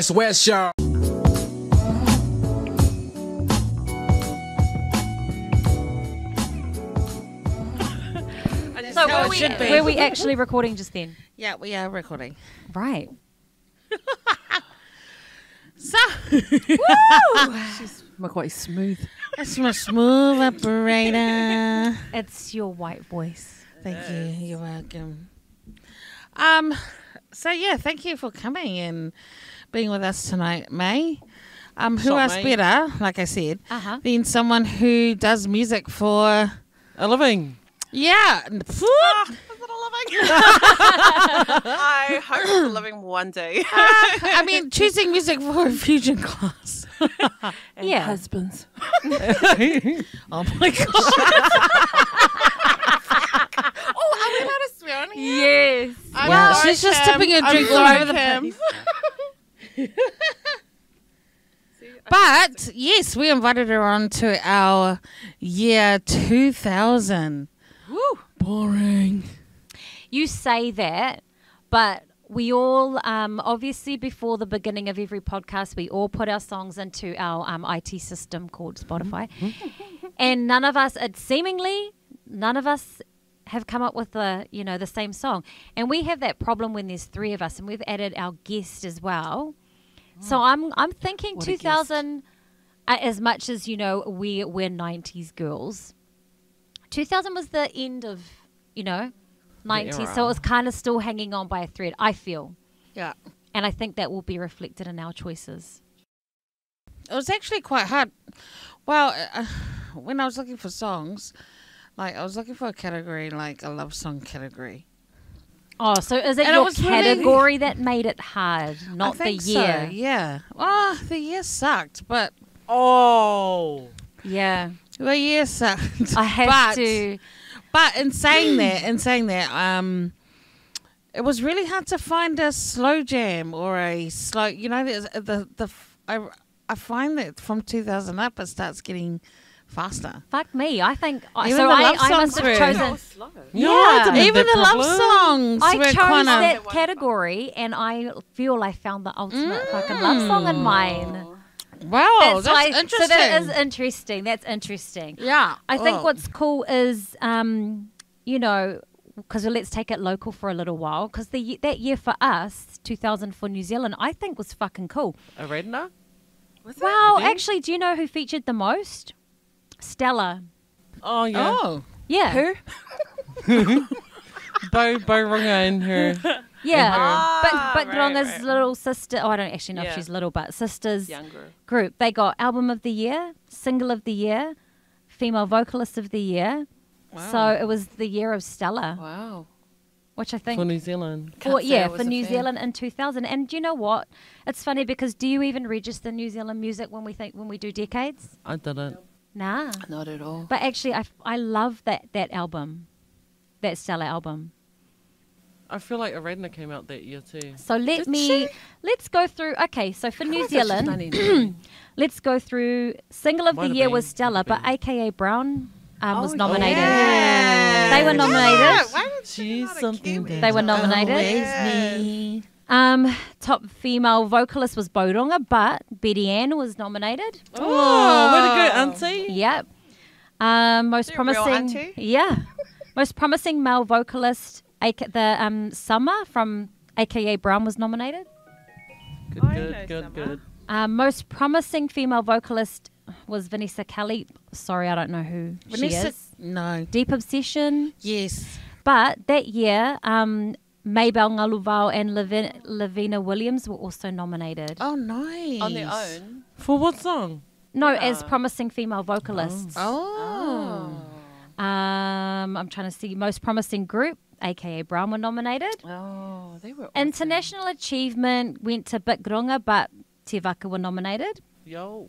West West, y'all. So were we, should be. were we actually recording just then? Yeah, we are recording. Right. So, I'm quite smooth. that's my smooth operator. It's your white voice. Thank you. You're welcome. Um, so yeah, thank you for coming and being with us tonight, May. Um, who What's else up, May? better, like I said, Uh-huh. than someone who does music for A living. yeah. I hope for living one day. I mean, choosing music for a fusion class. And Yeah. Husbands. Oh my god! oh, are we allowed to swear on here? Yes. I'm Wow, sorry, she's just tipping her I'm drink all over the Kim. But yes, we invited her on to our year 2000. Woo. Boring. You say that, but we all, um, obviously, before the beginning of every podcast, we all put our songs into our um, IT system called Spotify. and none of us, it seemingly, none of us have come up with the, you know, the same song. And we have that problem when there's three of us, and we've added our guest as well. So I'm, I'm thinking What 2000, uh, as much as, you know, we, we're 90s girls. 2000 was the end of, you know, 90s. So it was kind of still hanging on by a thread, I feel. Yeah. And I think that will be reflected in our choices. It was actually quite hard. Well, uh, when I was looking for songs, like I was looking for a category, like a love song category. Oh, so is it And it your really- category that made it hard, not I think the so, year? yeah. Well, the year sucked, but Oh. Yeah. the year sucked. I have But- to. But in saying that, in saying that, um, it was really hard to find a slow jam or a slow. You know, there's uh, the I f- I I find that from 2000 up, it starts getting faster. Fuck me. I think. I Even so the I, love I songs must have chosen. slow. No, I Yeah. didn't Even that the love songs I were chose kind of. that category, and I feel I found the ultimate fucking love song in mine. Wow, that's, why- interesting. So that is interesting. That's interesting. yeah, I think Oh. what's cool is, um, you know, because let's take it local for a little while. Because the that year for us, 2000 for New Zealand, I think was fucking cool. Arena? Wow, actually, do you know who featured the most? Stellar*. Oh, yeah. Oh, Yeah. Who? Boh, Boh Runga and her. Yeah. Ah, but but right, Gronga's right. little sister. Oh, I don't actually know if she's little, but sisters Younger. group. They got album of the year, single of the year, female vocalist of the year. Wow. So it was the year of Stellar*, wow. which I think For New Zealand. for yeah for New fan. Zealand in 2000. And do you know what? It's funny because do you even register New Zealand music when we think when we do decades? I didn't. Nah. Not at all. But actually, I, I love that that album, that Stellar* album. I feel like Arena came out that year too. So let Did me she? let's go through. Okay, so for New I thought Zealand, let's go through. Single of Might the year been, was might Stellar*, but been. AKA Brown um, was Oh, nominated. yeah. They were nominated. Why would she She's not something They were nominated. Always Yes. me. Um, top female vocalist was Boh Runga, but Betty Ann was nominated. Oh, way to go, Auntie. Yep. Um, most Is it a real promising. Yeah. most promising male vocalist, AK, the um, Summer from AKA Brown was nominated. Good, I good, good, Summer. good. Um, most promising female vocalist was Vanessa Kelly. Sorry, I don't know who she Vanessa, is. no. Deep Obsession. Yes. But that year, um, Maybell Ngaluvao and Lavin- Lavina Williams were also nominated. Oh, nice. On their own. For what song? no, as promising female vocalists. Oh. Um, I'm trying to see most promising group, aka Brown, were nominated. Oh, they were. International achievement went to Boh Runga, but Te Vaka were nominated. Yo.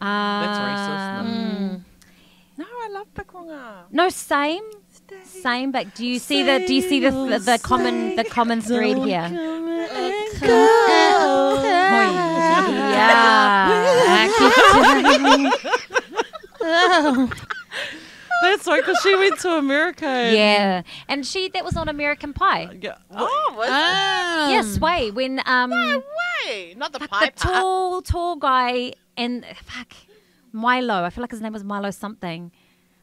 Um, That's racist, no? No, I love Boh Runga. No, same, same. But do you see the do you see the the, the common the common thread here? Yeah. That's right, because she went to America. and- yeah, and she that was on American Pie. Yeah. Oh, what? Ah. Yeah, Sway when um way not the pie the part. tall, tall guy and fuck Milo. I feel like his name was Milo something.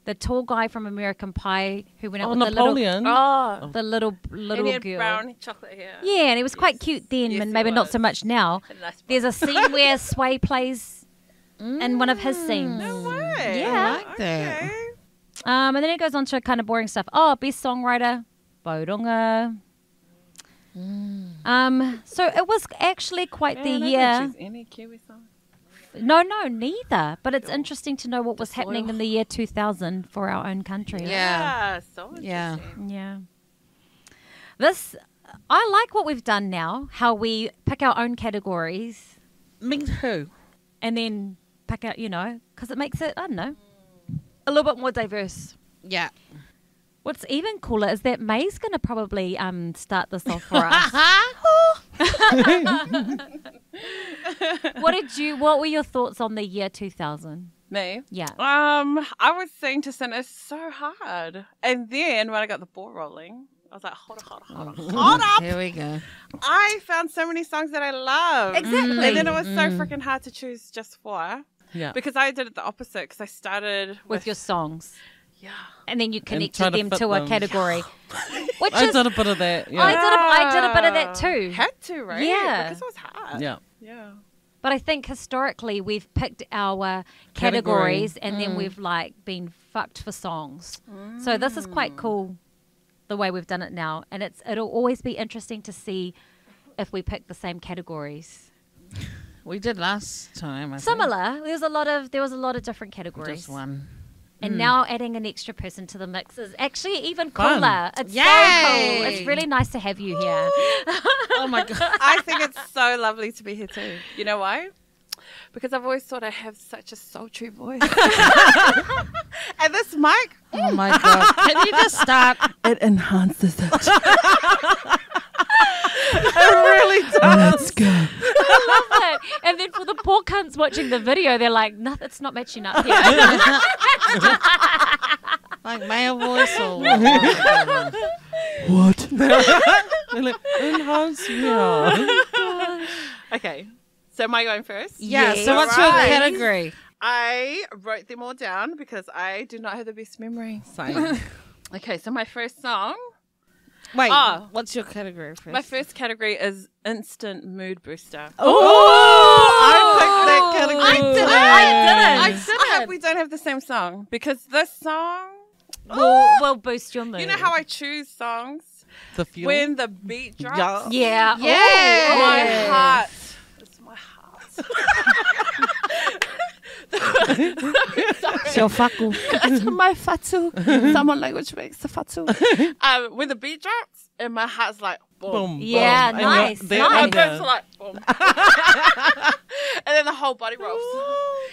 The tall guy from American Pie who went out Oh, with Napoleon. Oh, the little the little, and little he had girl. brown chocolate hair. Yeah, and it was quite cute then, Yes, and he maybe not so much now. A nice There's a scene where Sway plays in one of his scenes. No way. Yeah. I like that. Okay. Um, and then it goes on to kind of boring stuff. Oh, best songwriter, Boh Runga. Um, so it was actually quite Man, the I don't year. choose any Kiwi song. No, no, neither. But it's interesting to know what was Just happening in the year 2000 for our own country. Yeah. so Yeah. interesting. Yeah. This, I like what we've done now, how we pick our own categories Me too. and then pick out, you know, because it makes it, I don't know, a little bit more diverse. Yeah. What's even cooler is that May's going to probably um, start this off for us. what did you, what were your thoughts on the year 2000? Me? Yeah. Um, I was saying to Cyn, it's so hard. And then when I got the ball rolling, I was like, hold up, hold up, hold up, hold up. Here we go. I found so many songs that I love. Exactly. And then it was so freaking hard to choose just four. Yeah. Because I did it the opposite. Because I started with, With your songs. Yeah. And then you connected to them fit to a them. category. Which I is, did a bit of that. I Yeah. did a, I did a bit of that ah. too. Had to, right? Yeah. Because it was hard. Yeah. Yeah. But I think historically we've picked our Category. categories and then mm. we've like been fucked for songs. So this is quite mm. cool the way we've done it now. And it's it'll always be interesting to see if we pick the same categories. We did last time. I think. Similar. There was a lot of there was a lot of different categories. Just one. And hmm. now adding an extra person to the mix is actually even Fun. cooler. It's so cool. It's really nice to have you here. Oh my god. I think it's so lovely to be here too. You know why? Because I've always thought I have such a sultry voice. and this mic, Oh my god. Can you just start? it enhances it. It really does. Let's go. I love it. And then for the poor cunts watching the video, they're like, no, it's not matching up here. Like male voice or What? Enhance, yeah. Okay. So am I going first? Yeah. Yes. So what's Alright. your category? I wrote them all down because I do not have the best memory. Same. Okay, so my first song, Wait. Ah. What's your category first? my first category is instant mood booster. Oh, I picked that category. I didn't. I I didn't. I hope we don't have the same song because this song, will, will boost your mood. you know how I choose songs The fuel. when the beat drops. Yeah. Yeah. My heart. It's my heart. So fuckle. it's my fatu. Someone language makes the fatu. Um, when the beat drops, and my heart's like boom. Boom. Yeah, boom. And nice, that- nice. My Yeah. boobs are like boom. and then the whole body rolls.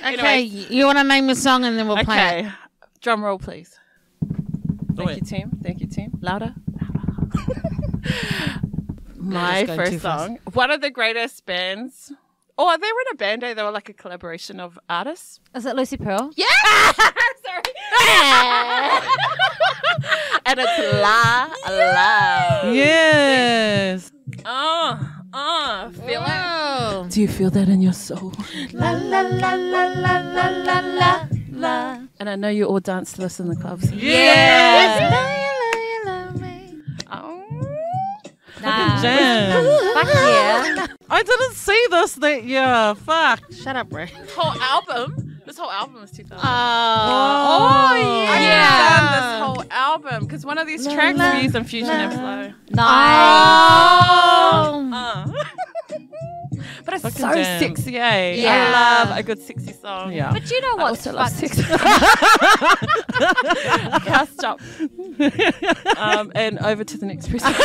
Okay, Anyway. you want to name a song and then we'll play it. Drum roll, please. Thank it. you, team. Thank you, team. Louder. My Just going too first fast. song. One of the greatest bands. Oh, they were in a band. They were like a collaboration of artists. Is it Lucy Pearl? Yeah. Sorry. and it's La La. Yes. Oh. Oh, feel Whoa. it. Do you feel that in your soul? La la la la la la la la. And I know you all dance to this in the clubs. Yeah. yeah. Nah. Jam. Fuck yeah. I didn't see this that year. Fuck. Shut up, Ray. This whole album. This whole album is 2000. Oh, Oh, I yeah. this whole album because one of these tracks we use in Fusion and Flow. Nice. Uh. But it's Fucking so jam. sexy, eh? Yeah. I love a good sexy song. Yeah. But you know I what? also love fucked- sex. Can't stop. Um, and over to the next person.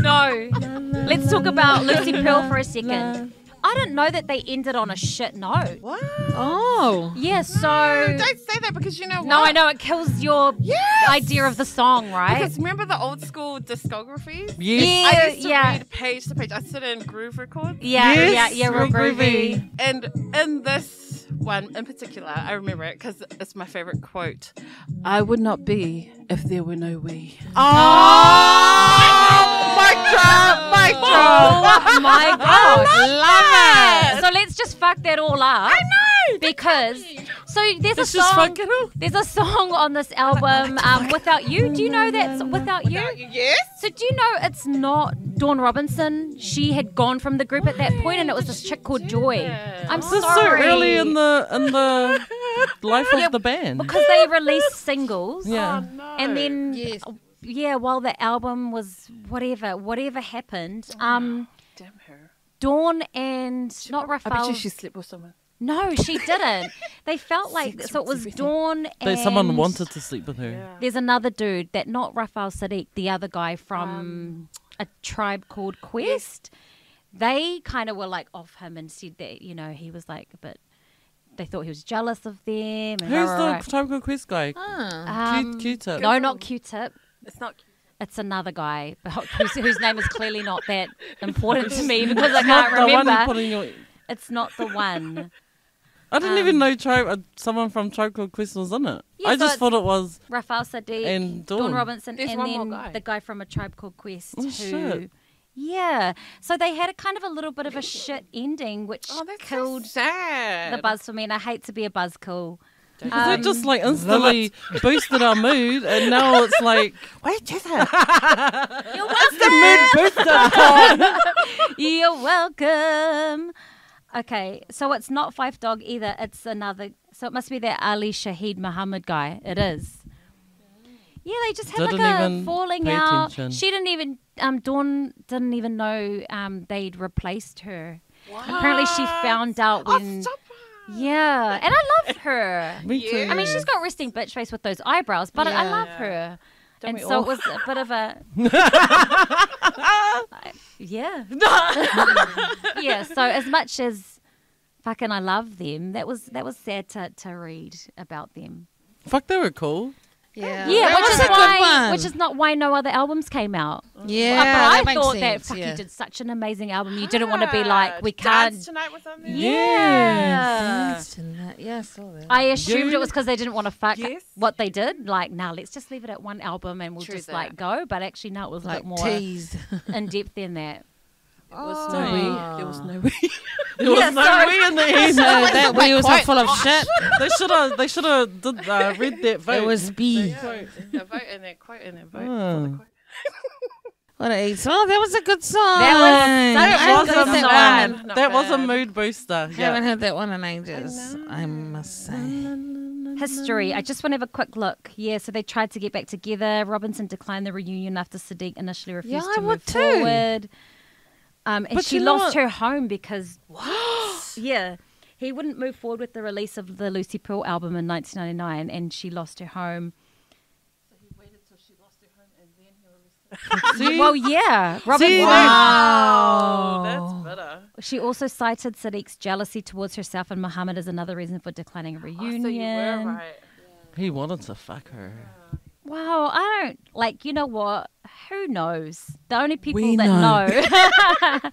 No. Let's talk about Lucy Pearl for a second. I didn't know that they ended on a shit note. what? oh. Yeah, so. Don't say that because you know what? No, I know it kills your Yes. idea of the song, right? Because remember the old school discographies? Yes. I used to yeah. read page to page. I sit in Groove Records. yeah, Yes, yeah, yeah, real real groovy. groovy. And in this one in particular, I remember it because it's my favorite quote. I would not be if there were no we. Oh, my drop, my drop. Oh my god! Love it. So let's just fuck that all up. I know because so there's Let's a song. fuck it. There's a song on this album, um, "Without You." Do you know that's "Without You"? Yes. So do you know it's not Dawn Robinson? She had gone from the group at that point, and it was this chick called Joi. I'm This is so early in the in the life Yeah, of the band. because they released singles. yeah. and then Yes. yeah, while the album was whatever, whatever happened, um, Damn her. Dawn and not I bet Raphael. you she slept with someone. No, she didn't. They felt like so. It was was everything. Dawn and They, someone wanted to sleep with her. There's another dude that not Raphael Saadiq, the other guy from Um, a tribe called Quest. They kind of were like off him and said that you know he was like a bit. They thought he was jealous of them. And Who's rah, rah, the Tribe Called Quest guy? Ah. Um, Q- Q-tip. No, not Q-Tip. It's not. It's another guy whose, whose name is clearly not that important to me because I Not can't the one you remember. put your. It's not the one. I didn't Um, even know Tribe. Uh, someone from Tribe Called Quest was in it. Yeah, I so just thought it was. Raphael Saadiq, And Dawn. Dawn. Robinson, There's and one more then guy. the guy from a tribe called Quest. Oh, who, shit. Yeah, so they had a kind of a little bit of a shit ending, which Oh, that's killed so sad. the buzz for me. And I hate to be a buzzkill. Because Um, it just like instantly boosted our mood, and now it's like Wait, Jessica. You're the mood booster. You're welcome. Okay, so it's not Phife Dawg either. It's another. So it must be that Ali Shaheed Muhammad guy. It is. Yeah, they just had Didn't like a even falling out. attention. She didn't even. Um, Dawn didn't even know. Um, they'd replaced her. Apparently, she found out Oh, when. stop yeah, and I love her. Me Yeah. too. I mean, she's got resting bitch face with those eyebrows, but I, I love Yeah. her. Don't and we so all? it was a bit of a. I- yeah. yeah. So as much as fucking I love them, that was that was sad to, to read about them. Fuck, they were cool. Yeah, Yeah, which is a good why one. which is not why no other albums came out. yeah, but I makes thought that sense, fuck yeah. you did such an amazing album. You didn't want to be like ah, we can't. Dance tonight was on there. Yeah. Dance in Yeah, I saw that. I assumed Yeah. it was because they didn't want to fuck Yes. what they did. Like, now let's just leave it at one album and we'll True just that. like go. But actually, no, it was a like more teased. in depth than that. There was Oh. no we. There was no we. There was Yeah, no so- way in the so end. that wheel was quote. full of shit. they should have. They should have did, uh, read that vote. It was B. The vote and their quote and their vote. Oh. for the quote. What a eight. Oh, that was a good song. That was I such a haven't good song. that one. Not that was a mood booster. I haven't Yeah. heard that one in ages. I, must say. History. I just want to have a quick look. Yeah, so they tried to get back together. Robinson declined the reunion after Saadiq initially refused Yeah, to I move would too. forward. Um, and But she lost what? her home because yeah, he wouldn't move forward with the release of the Lucy Pearl album in 1999, and she lost her home. so he waited till she lost her home and See? Well, yeah, Robin. See, Oh, that's better. She also cited Saadiq's jealousy towards herself and Muhammad as another reason for declining a reunion. Oh, so you were right. he wanted to fuck her. Wow, I don't like. You know what? Who knows? The only people We that know. know,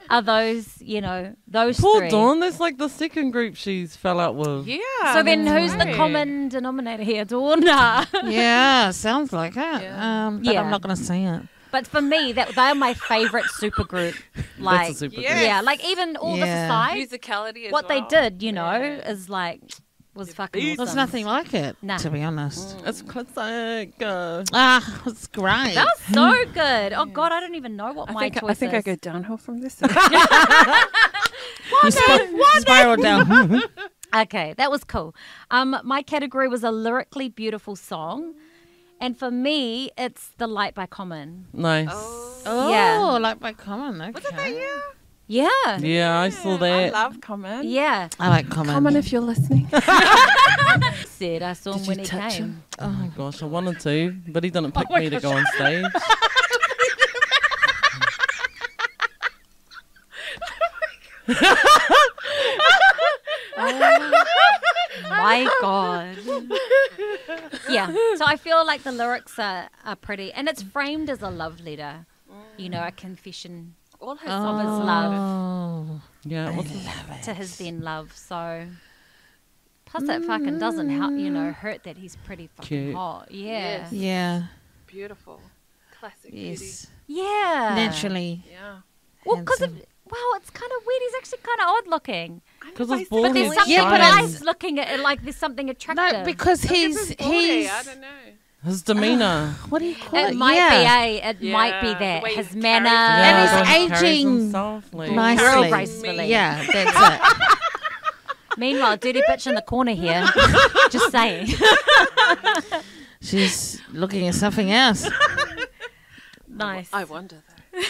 are those. You know, those Poor three. Dawn. That's like the second group she's fell out with. Yeah. So then, that's who's the common denominator here? Dawn. Yeah, sounds like it. Yeah. Um, but Yeah. I'm not going to say it. but for me, that they are my favorite supergroup. Like, That's a super Yeah. group. yeah, like even all this Yeah. aside, musicality as what they did, you know, Yeah. is like was The fucking. beast. There's nothing like it, Nah. to be honest. It's classic. Uh, Ah, it's great. That was so good. Oh God, I don't even know what I my think, choice I think I is. go downhill from this. You sp- spiral down. Okay, that was cool. Um, my category was a lyrically beautiful song, and for me, it's "The Light" by Common. nice. oh, Yeah. like by Common. Okay. Was it that year? Yeah, Yeah, I saw that. I love Common. yeah. I like Common. Common, if you're listening. Said I saw him Did when you he touch came. him? Oh my oh gosh, I wanted to, but he didn't oh pick Oh my me to go on stage. Oh my God. Yeah. So I feel like the lyrics are, are pretty, and it's framed as a love letter. You know, a confession All his of songs. his love Oh, Yeah, I what's love it. to his then love. So. Plus, that fucking doesn't help, you know, mm. hurt that he's pretty fucking Cute. hot. Yeah. Yes. Yeah. Beautiful. Classic Yes. Yeah. Naturally. beauty. Yeah. Well, because handsome. well, it's kind of weird. He's actually kind of odd looking. Because it's But But there's he's something Yeah, but shiny. nice looking at it. Like there's something attractive. No, because he's Sporty, he's I don't know. His demeanor. what do you call it? it might yeah. be a. It might be Yeah, the that way his he manner. carries And he's the way he carries aging himself, like- nicely. Real gracefully. Yeah, that's it. Meanwhile, dirty bitch in the corner here. Just saying. She's looking at something else. Nice. I wonder though.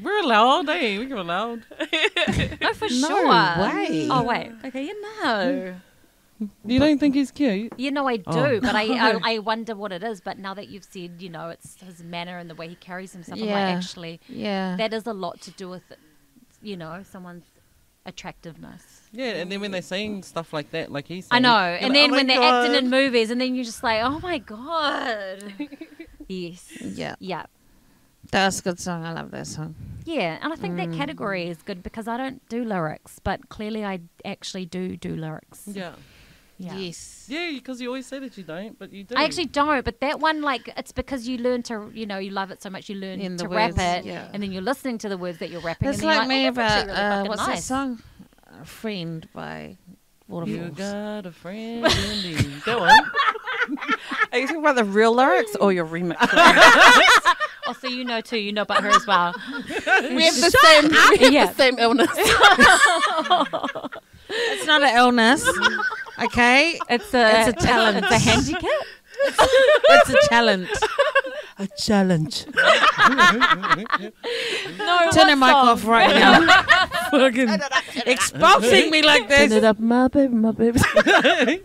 We're allowed, eh? We're allowed. Oh, for No sure. way. Oh wait. Okay, you know. You don't think he's cute? You know I do, Oh. but I, I I wonder what it is. But now that you've said, you know, it's his manner and the way he carries himself, I'm Yeah. like, actually, Yeah. that is a lot to do with, you know, someone's attractiveness. Yeah, and then when they're saying stuff like that, like he's I know. And like, then "Oh when my they're acting in movies, and then you're just like, oh my god. yes. yeah. Yeah. That's a good song. I love that song. Yeah, and I think Mm. that category is good because I don't do lyrics, but clearly I actually do do lyrics. Yeah. Yeah. Yes. Yeah, because you always say that you don't, but you do. I actually don't, but that one, like, it's because you learn to, you know, you love it so much, you learn In the to rap it, yeah. and then you're listening to the words that you're rapping. It's and then like you're me oh, about actually really uh, fucking what's that song? A Friend by Waterfalls. You Waterfalls. got a friend in me. That one. Are you talking about the real lyrics or your remix? lyrics? Oh, so you know too. You know about her as well. we have the same. We have Yeah. the same illness. It's not an illness. Okay, It's a, It's a talent. It's a handicap. it's a talent. A challenge. No, Turn the mic off right now. Fucking exposing me like this. Turn it this. up, my baby, my baby.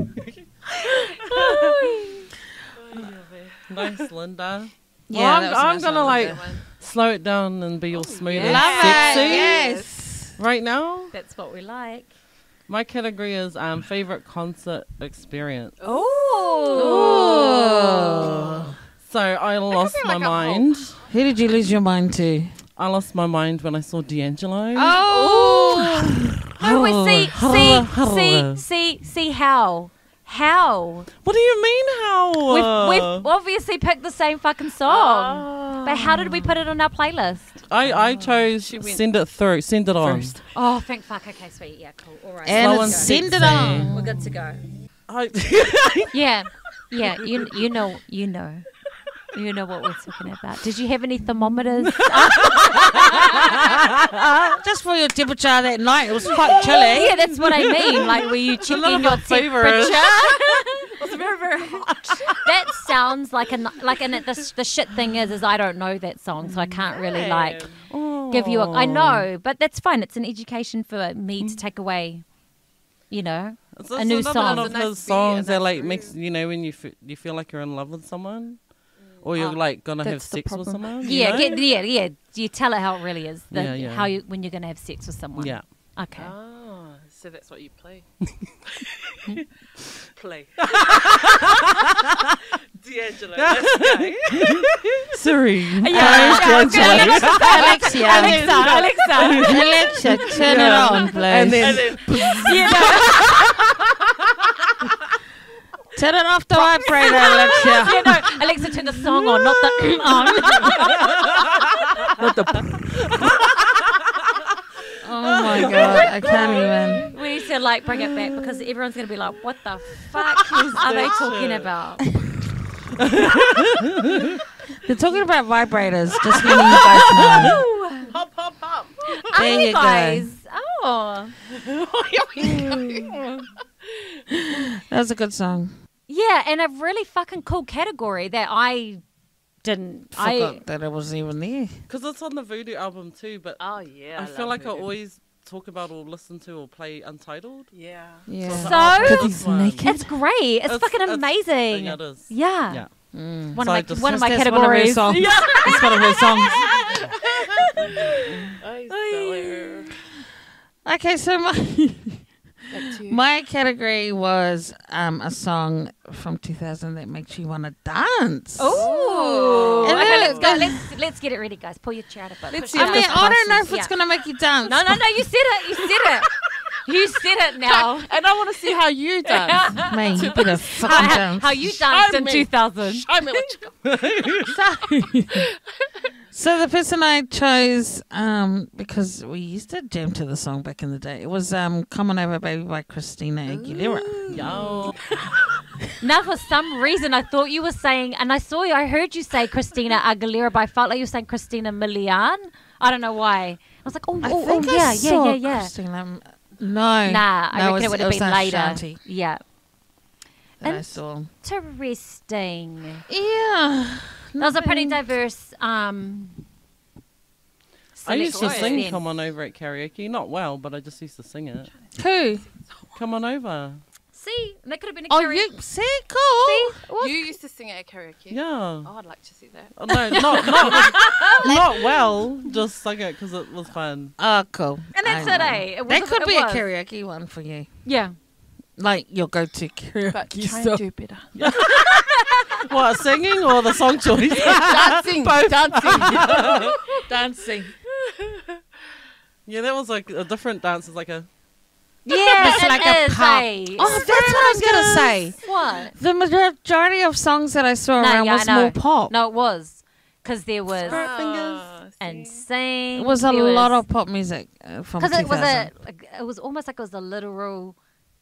nice, Linda. Yeah, Well, that I'm, I'm nice gonna like slow it down and be all oh, smooth and Love sexy. it. Yes. Right now, That's what we like. My category is um favorite concert experience. Oh. So I lost be my like mind. Who did you lose your mind to? I lost my mind when I saw D'Angelo. Oh. No, wait, see, see, see, see, see how. How? What do you mean how? We've, we've obviously picked the same fucking song. But how did we put it on our playlist? I, I oh. chose send it through, send it on. First. Oh, thank fuck. Okay, sweet. Yeah, cool. All right. And Slow it's send it on. We're good to go. I, Yeah. Yeah, you you know, you know. You know what we're talking about. Did you have any thermometers? Just for your temperature that night, it was quite chilly. yeah, that's what I mean. Like, were you checking lot of your our temperature? It's very, very hot. That sounds like a like, and the the shit thing is, is I don't know that song, so I can't really like give you a. I know, but that's fine. It's an education for me to mm-hmm. take away. You know, It's A new another song. One of a his songs a that like groove. makes you know when you f- you feel like you're in love with someone, mm. or you're ah, like gonna have sex with someone. you yeah, get, yeah, yeah. You tell it how it really is. The, Yeah, yeah. How you when you're gonna have sex with someone. yeah. Okay. Oh, so that's what you play. play. D'Angelo. Let's go. Siri. Yeah, yeah, D'Angelo. Alexia. Alexa, Alexa. Alexa, turn it on, please. And then turn it off the vibrator, Alexia. Yeah, no, Alexa, turn the song on, not the on. Oh my god, I can't even. We need to like bring it back because everyone's gonna be like, "What the fuck are they talking about?" They're talking about vibrators, just letting you guys know. Hop, hop, hop. Are There you you go. Oh, That was a good song. yeah, and a really fucking cool category that I didn't. I Forgot that it wasn't even there. because it's on the Voodoo album too, but Oh, yeah. I, feel love like I always talk about or listen to or play Untitled. Yeah. Yeah. I was So- like, I'll play Because this he's one. naked. it's great. It's, It's- fucking it's- amazing. Yeah, it is. Yeah. Yeah. Mm. One So of my just- one of my That's one of her categories. songs. Yeah. That's one of her songs. I. Okay, so my Back to you. My category was um, a song from 2000 that makes you want to dance. Oh. And Okay, let's go. Let's let's get it ready, guys. Pull your chair up. Let's Push see I mean, I don't know if passes, it's yeah. gonna make you dance. No, no, no. You said it. You said it. You said it now. And I want to see how you dance. Man, you better fucking how, dance. how you danced Show in me. 2000. Show me what you got. So, So the person I chose, um, because we used to jam to the song back in the day, it was um, "Come On Over, Baby" by Christina Aguilera. Yo. Now, for some reason, I thought you were saying, and I saw you, I heard you say Christina Aguilera, but I felt like you were saying Christina Milian. I don't know why. I was like, oh, I oh, think oh I yeah, saw yeah, yeah, yeah. Christina. No, Nah, I no, reckon it would have been later. Shanti Yeah. that I saw. Interesting. Yeah, That was a pretty diverse. Um, I used to sing then. "Come On Over" at karaoke. Not well, but I just used to sing it. who? Come on over. See, that could have been a Oh, karaoke. you see, cool. See, You used to sing it at karaoke. Yeah. Oh, I'd like to see that. Oh, no, not not not well. Just sung it because it was fun. Oh, cool. And that's I it, eh? It That was- could it be was. a karaoke one for you, Yeah. like your go-to karaoke But try song. and do better. What singing or the song choice? dancing, dancing. dancing. yeah, that was like a different dance. It's like a Yeah, It's it like a is, pop. eh? Oh, that's what I was gonna say. What? The majority of songs that I saw No, around yeah, was more pop. No, it was. Because there was see. insane. It was a lot of pop music uh, from Because 2000. it was a, it was almost like it was a literal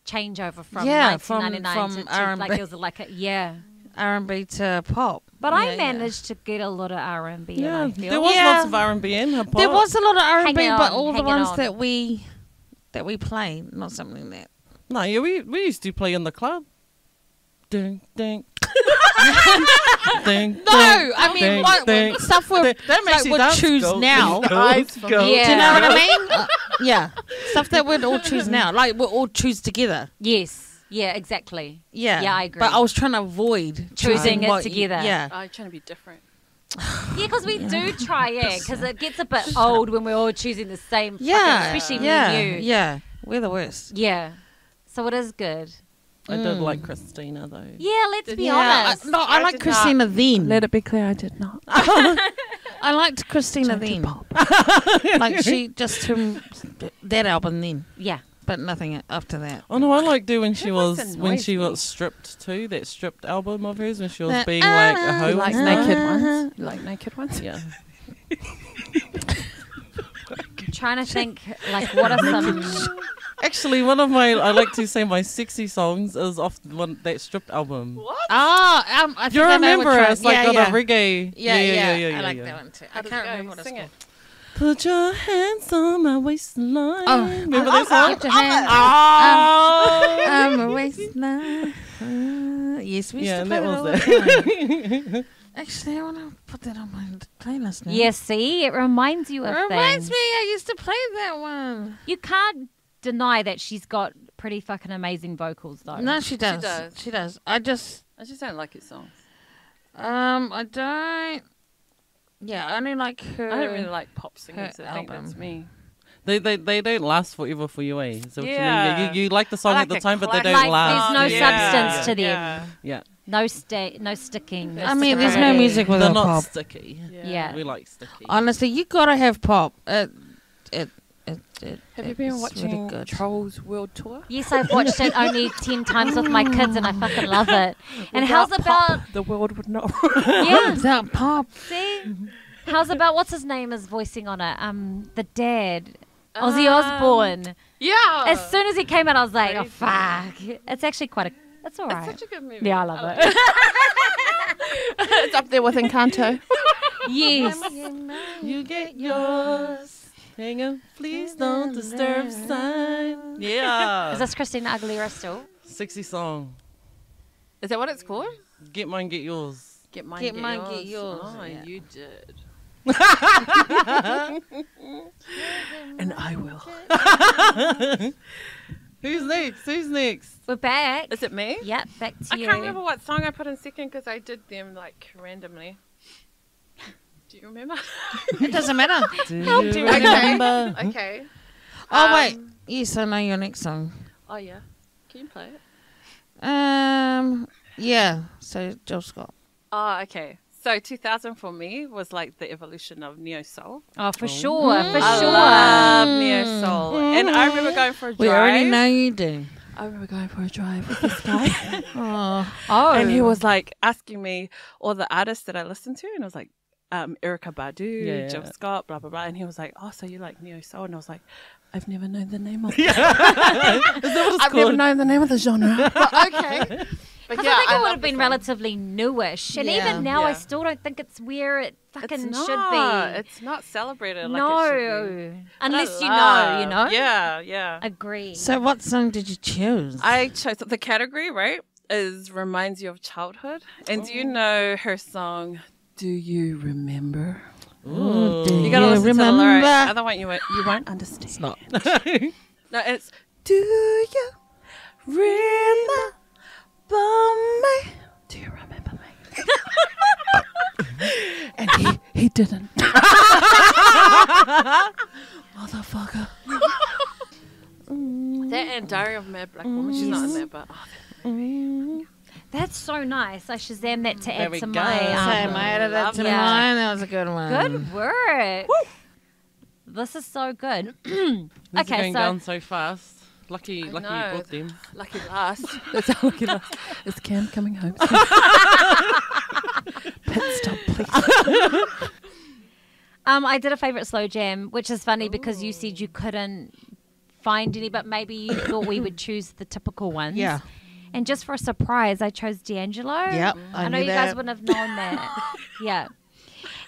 changeover from Yeah, from- 1999 from to, to like it was like a yeah. R&B to pop. But Yeah, I yeah. managed to get a lot of R and B. yeah. There was Yeah. lots of R and B and hip hop. There was a lot of R&B, but all the ones on. that we that we play, not something that. no. Yeah, we we used to play in the club. Ding ding. ding, No, ding, I mean ding, like, ding. stuff we That- that makes like would choose Go, now. go, Eyes Yeah. Do you know what I mean? Uh, yeah, stuff that we'd all choose now, like we'll all choose together. Yes. Yeah. Exactly. Yeah, Yeah, I agree. But I was trying to avoid Choosing it what- together. Yeah, I'm trying to be different. Yeah, because we do try it. Because it gets a bit old when we're all choosing the same. fucking- yeah, especially yeah, me and you. yeah. We're the worst. Yeah. So it is good. I did Mm. like Christina though. Yeah. Let's be yeah, I, honest. no, I, I like did Christina then. Let it be clear, I did not. I liked Christina Chanted then. like she just um, that album then, yeah. But nothing after that. Oh no, I like do when she That was voice when she was stripped too. That stripped album of hers when she was That- being like a hoe. Like stuff. naked ones? You like naked ones? Yeah. I'm trying to think like what are some. Actually, one of my I like to say my sexy songs is off one that stripped album. What? Ah, um, I Do you I remember which. It's like yeah, got yeah. a reggae. Yeah, yeah, yeah, I like yeah. that one too. How I can't remember what it's called. it. Put your hands on my waistline. Oh, remember I- that song? Put your hands Oh. I'm a waistline. Uh, yes, we used yeah, to play that that all was the time. Actually, I want to put that on my playlist now. Yeah, see, it reminds you of. it reminds things. me. I used to play that one. You can't deny that she's got pretty fucking amazing vocals, though. No, she does. does. She does. I just, I just don't like his songs. um, I don't. Yeah, I only like her. I don't really like pop singers. her I think that's me. They, they they don't last forever for you, eh? So what you, mean? Yeah. you you like the song I at the time, but they don't Like, last. there's no Yeah. substance to them. Yeah. Yeah, No sta- no sticking. no I mean, there's no stickability. music they're without not pop. sticky. Yeah. we like sticky. Honestly, you gotta have pop. It, it, it, it Have you been watching really. Trolls World Tour? Yes, I've watched it only ten times with my kids, and I fucking love it. And how's Without about pop, the world would not. yeah? Without pop. See, how's about what's his name is voicing on it? Um, the dad, Ozzy Um, Osbourne. yeah. As soon as he came out, I was like, oh fuck, it's actually quite a. It's it's alright. such a good movie. Yeah, I love like it. it's up there with Encanto. yes. You get yours. Hang on, please don't disturb sign. Yeah. Is this Christina Aguilera still? Sexy song. Is that what it's called? Get mine, get yours. Get mine, Get mine, get yours, Oh, yeah. you did. and I will. Who's next? Who's next? We're back. Is it me? Yep, back to I you. I can't remember what song I put in second because I did them like randomly. Do you remember? It doesn't matter. Do Help you do remember? okay. Oh wait. Um, Yes, I know your next song. Oh yeah. Can you play it? Um. Yeah. So Jill Scott. Oh, okay. So 2000 for me was like the evolution of neo soul. Oh, for sure, for I sure. love neo soul, and I remember going for a drive. We already know you do. I remember going for a drive with this guy, Oh. Oh, and he was like asking me all the artists that I listened to, and I was like, um, Erykah Badu, Yeah. Jill Scott, blah blah blah, and he was like, "Oh, so you like neo soul?" And I was like, "I've never known the name of. Is that it's I've never known the name of the genre." but okay. But Because yeah, I think it would have been song. relatively newish, and Yeah. even now I still don't think it's where it It's fucking not. should be. It's not celebrated no, like it should be. unless you know, you know. love- Yeah, yeah. Agree. So, what song did you choose? I chose the category, right? Is reminds you of childhood. And do you Oh. know her song Do You Remember? Ooh. Do You gotta you listen to the lyrics. remember? Otherwise you won't you won't understand. It's not. No, it's Do you remember me? Do you remember me? and he he didn't. Motherfucker. that and Diary of a Mad Black Woman. She's not in there, but oh, mm. That's so nice. I shazam that to There add we to go. my. Same, Um, I added that to Yeah. mine. That was a good one. good work. This is so good. These are Okay, going so- down so fast. Lucky, I lucky know. you bought them. lucky last. That's our lucky last. Is Cam coming home? Pit stop, please. Um, I did a favorite slow jam, which is funny because you said you couldn't find any, but maybe you thought we would choose the typical ones. Yeah. And just for a surprise, I chose D'Angelo. Yep. I, I, know you guys wouldn't have known that. yeah.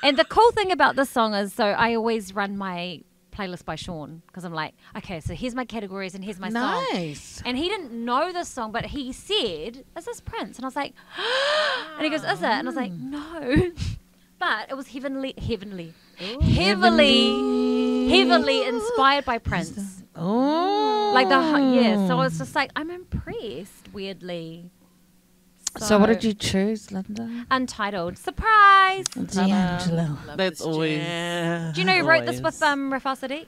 And the cool thing about this song is, so I always run my playlist by Sean because I'm like, okay, so here's my categories and here's my song. Nice. And he didn't know this song, but he said, "Is this Prince?" And I was like, and he goes, "Is it?" And I was like, ah. "No." But it was heavenly, heavenly, heavily, heavily inspired by Prince. Oh. Like the yeah. So it's just like I'm impressed. Weirdly. So, what did you choose, Linda? Untitled surprise. D'Angelo. That's always Do you know who wrote this with um Raphael Saadiq?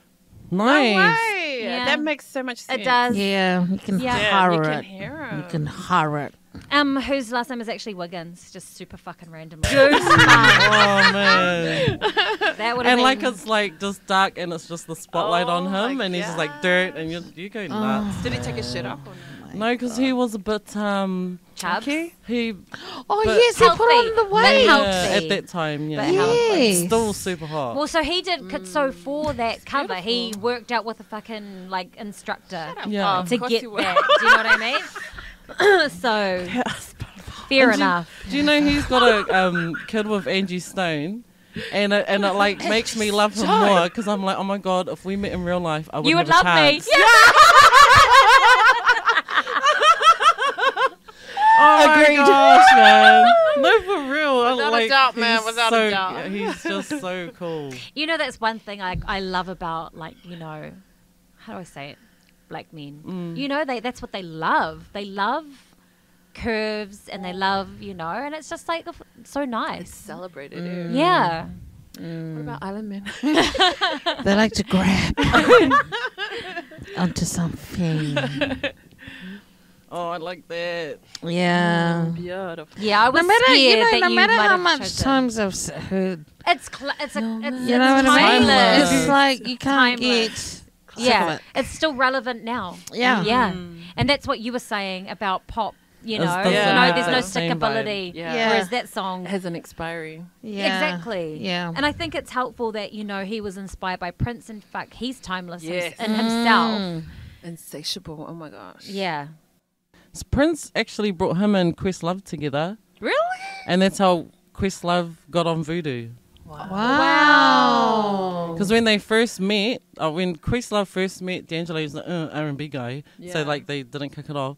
nice. Way. Yeah. That makes so much sense. It does. Yeah, you can Yeah. Yeah, hear you it. can hear You can hear it. Um, whose last name is actually Wiggins? Just super fucking random. Oh man. that would have and been like it's like just dark and it's just the spotlight on Oh him my and he's just like dirt and you you go nuts. Did he take his shit off or not? No, because he was a bit um Chubs. he Oh, But- yes, he put on the But weight. healthy. yeah, at that time, yeah. But. Yes. Still super hot. Well, so he did. So for that cover, he worked out with a fucking like instructor Yeah. Oh, to get he that. Do you know what I mean? so fair And enough. Do you know he's got a um, kid with Angie Stone? And it, and it like makes me love him more because I'm like, oh my god, if we met in real life, I would You would have love a me. Yeah. Oh Agreed. my gosh, man! No, for real. I Without a doubt, man, he's without a so, doubt. He's just so cool. You know, that's one thing I I love about like you know, how do I say it? Black men. Mm. You know, they that's what they love. They love curves and they love you know, and it's just like so I nice. celebrated Mm. it. Yeah. What about Island Men? They like to grab onto something. Oh, I like that. Yeah. Beautiful. Yeah, I was No matter, scared you know, that no you matter how much times I've s- heard, It's cl- it's a it's, you know it's what I mean? It's like you can't Timeless. get yeah, it. it's still relevant now. Yeah. yeah, and that's what you were saying about pop. You know, doesn't you know, have there's no that same stickability. Yeah. Yeah. Whereas that song has an expiry. Yeah. Exactly. Yeah. And I think it's helpful that, you know, he was inspired by Prince. In fact, he's timeless Yes. in himself. Mm. Insatiable. Oh my gosh. Yeah. So Prince actually brought him and Questlove together, Really? and that's how Questlove got on Voodoo. Wow. Because when they first met, uh, when Questlove first met D'Angelo, he was like, uh, R&B guy. Yeah. So like they didn't kick it off.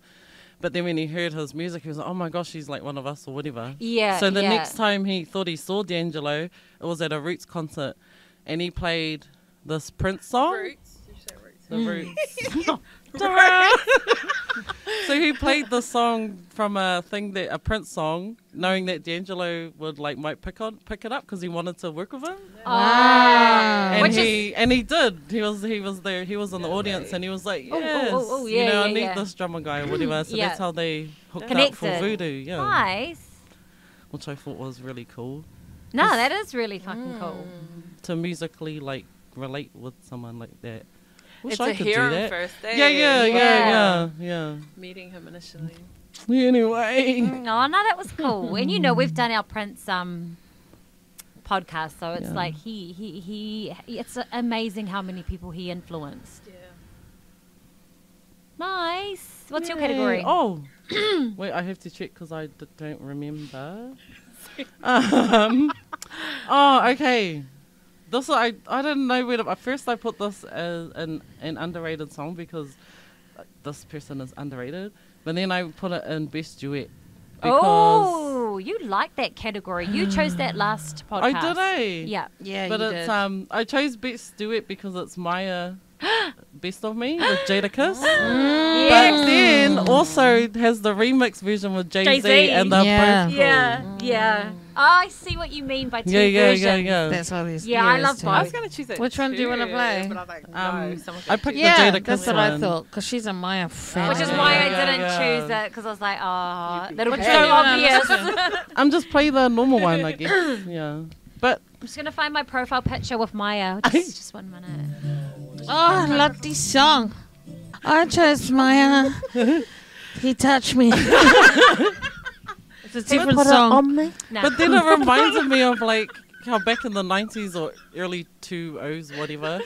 But then when he heard his music, he was like, oh my gosh, he's like one of us or whatever. Yeah. so the yeah. next time he thought he saw D'Angelo, it was at a Roots concert, and he played this Prince song. Roots. The Roots. so he played the song from a thing that a Prince song, knowing that D'Angelo would like might pick on pick it up because he wanted to work with him. Ah. And Which he and he did. He was he was there. He was in the audience, and he was like, Oh, oh, "Yes, oh, oh, you yeah, know, I need yeah. this drummer guy or whatever." So Yeah. that's how they hooked up for Voodoo, yeah, Nice. which I thought was really cool No, that is really fucking cool. to musically like relate with someone like that. Wish It's I a could hear do that. first day. Yeah, yeah, yeah, Yeah. yeah, Meeting him initially. Anyway, Mm, Oh, no, that was cool. and you know, we've done our Prince um, podcast, so it's Yeah. like he, he, he, it's amazing how many people he influenced. Yeah. Nice. What's your category? Oh, wait, I have to check because I d- don't remember. um, oh, okay. This I I didn't know where to. At first, I put this as an an underrated song because uh, this person is underrated. But then I put it in best duet Oh, you like that category. You chose that last podcast. I did. Eh? Yeah. Yeah, But you it's did. um I chose best duet because it's Mya Best of Me with Jadakiss. Yes. But then also has the remix version with Jay Z Jay-Z. and they're Yeah. both cool. Yeah, yeah. Oh, I see what you mean by two Yeah, yeah, versions. yeah, yeah. That's all these. Yeah, I love two. I was going to choose it. Which one do you wanna play? But I was like, no, Um, someone's I picked Yeah, the Jada that's Kiss what I thought. Because she's a Mya fan. Which is Yeah, why I didn't yeah. choose it because I was like, oh, that'll be so obvious. I'm just playing the normal one, I guess. Yeah. But I'm just gonna find my profile picture with Mya. Just, just one minute. Oh, I love this song. I chose Mya. he touched me. it's a different song. Nah. but then it reminded me of like how back in the 90s or early 20s, whatever,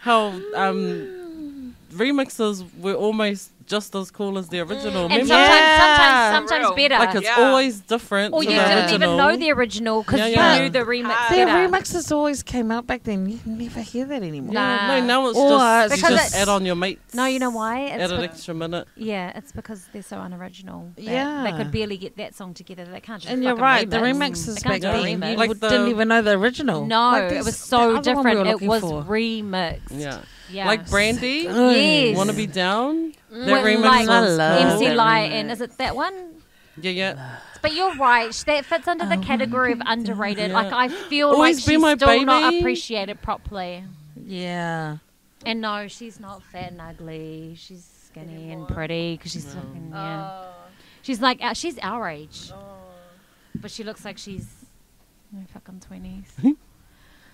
how um remixes were almost just as cool as the original. and sometimes, Yeah. sometimes, sometimes Real. better. like it's Yeah. always different. or you didn't original. even know the original because Yeah, you knew the remix ah. The remixes always came out back then. You never hear that anymore. Nah. No, now it's Or just, it's you just add on your mates. No, you know why? It's Add an extra minute. yeah, it's because they're so unoriginal. that They could barely get that song together. They can't just And you're fucking right. The remixes They back can't then, remix. you Like would- the- didn't even know the original. No, Like it was so other one we different. it was for. remixed. Yeah. Yeah. Like Brandy. Yes. Wanna be down? That When, remix like, was I love MC that Light and is it that one? Yeah, yeah. But you're right. That fits under the category of underrated. Yeah. Like I feel Always like Be she's My still not Baby. appreciated properly. Yeah. And no, she's not fat and ugly. She's skinny and pretty because she's fucking yeah. Oh. She's like uh, she's our age, but she looks like she's in her fucking twenties.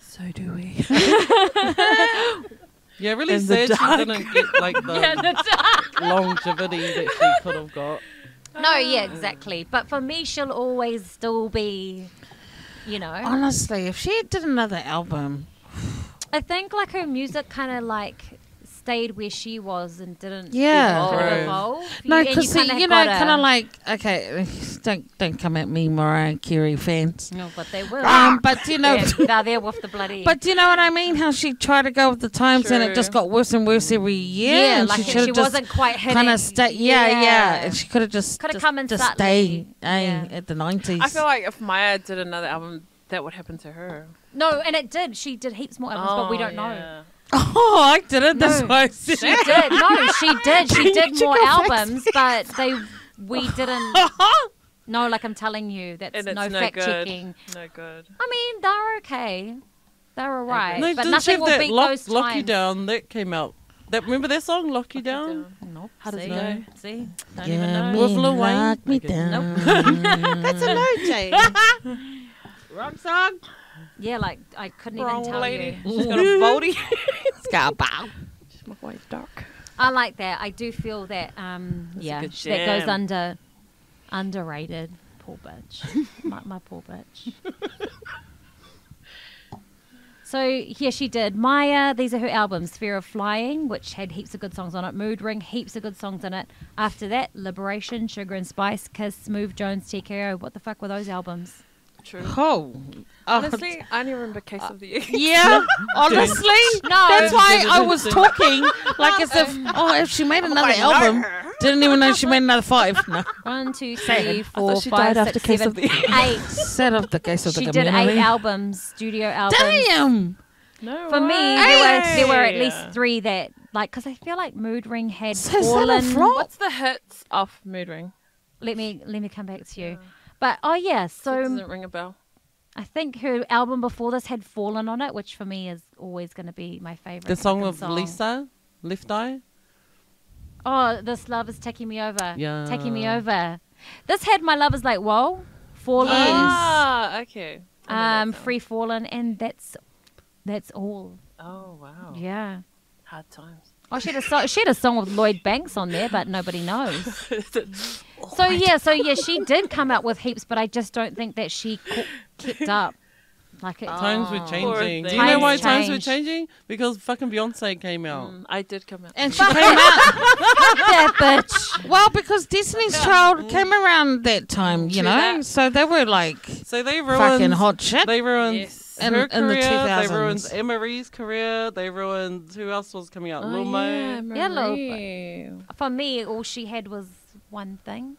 So do we. Yeah, really In sad she didn't get like the longevity that she could have got. no, yeah, exactly. But for me, she'll always still be, you know. Honestly, if she did another album, I think like her music kind of like stayed where she was and didn't Yeah. sort of evolve. no, because kinda you know, kind of like okay, don't don't come at me, Mariah Carey fans. No, but they will. Um, but you know, Yeah, they're there with the bloody. but do you know what I mean? How she tried to go with the times and it just got worse and worse every year. yeah, and like she she, just wasn't quite hitting. kind of stay. Yeah, yeah, and she could have just Coulda come and just subtly. stay eh, Yeah. at the nineties. I feel like if Mya did another album, that would happen to her. no, and it did. She did heaps more albums, but we don't know. Yeah. oh, I did it. That's No. why I said She did. No, she did. She did more albums, but they we didn't. No, like I'm telling you, that's no, no fact good. checking. No good. I mean, they're okay. They're alright, No, but didn't she nothing have will that beat lock, those Lock You. Down that came out? That remember that song, Lock You Down? Nope. How does See? it go? See? Don't Yeah, even know. me With Lil Wayne? lock me Okay. down. That's a no, Jane. Wrong song. Yeah, like I couldn't Wrong even tell lady. you. She's got a baldy. Scarbow. She's my white dark. I like that. I do feel that. Um, That's yeah, that goes under underrated. Poor bitch. my, my poor bitch. So here she did. Mya, these are her albums. Fear of Flying, which had heaps of good songs on it. Mood Ring, heaps of good songs in it. After that, Liberation, Sugar and Spice, Kiss, Smoove Jones, TKO. What the fuck were those albums? True. Oh. Honestly, I only remember Case of the uh, Year. Yeah, honestly, No, that's why I was talking like as if, um, oh, if she made oh another I know album, didn't even know she made another five. No, one, two, Sad. three, I four, five, died six, after Case seven, of the Year. eight. set up the case of the She did community. eight albums, studio albums. Damn. No For me, there were there were at least three that like because I feel like Mood Ring had So is that a fallen. What's the hits off Mood Ring? Let me let me come back to you. But oh yeah, so doesn't ring a bell. I think her album before this had Fallen on it, which for me is always going to be my favorite. The song of song. Lisa, Left Eye? Oh, this love is taking me over. Yeah. taking me over. This had my love is like whoa, Fallen, Ah, okay. I know that um. Free Fallen, and that's that's all. Oh wow. Yeah. Hard times. Oh, she had a so- she had a song with Lloyd Banks on there, but nobody knows. So yeah, so yeah, she did come out with heaps, but I just don't think that she co- kept up Like it, Times were Oh. changing. Do you know why Times times were changed. changing? Because fucking Beyonce came out. Mm, I did come out. And she came out. that bitch. Well, because Destiny's Child came around that time, you True know, that. so they were like So they ruined. fucking hot shit. They ruined Yes. In- her in the career. they ruined Amerie's career. They ruined who else was coming out? Oh, Lil Mo. Yeah, Lil- Marie. For me, all she had was one thing.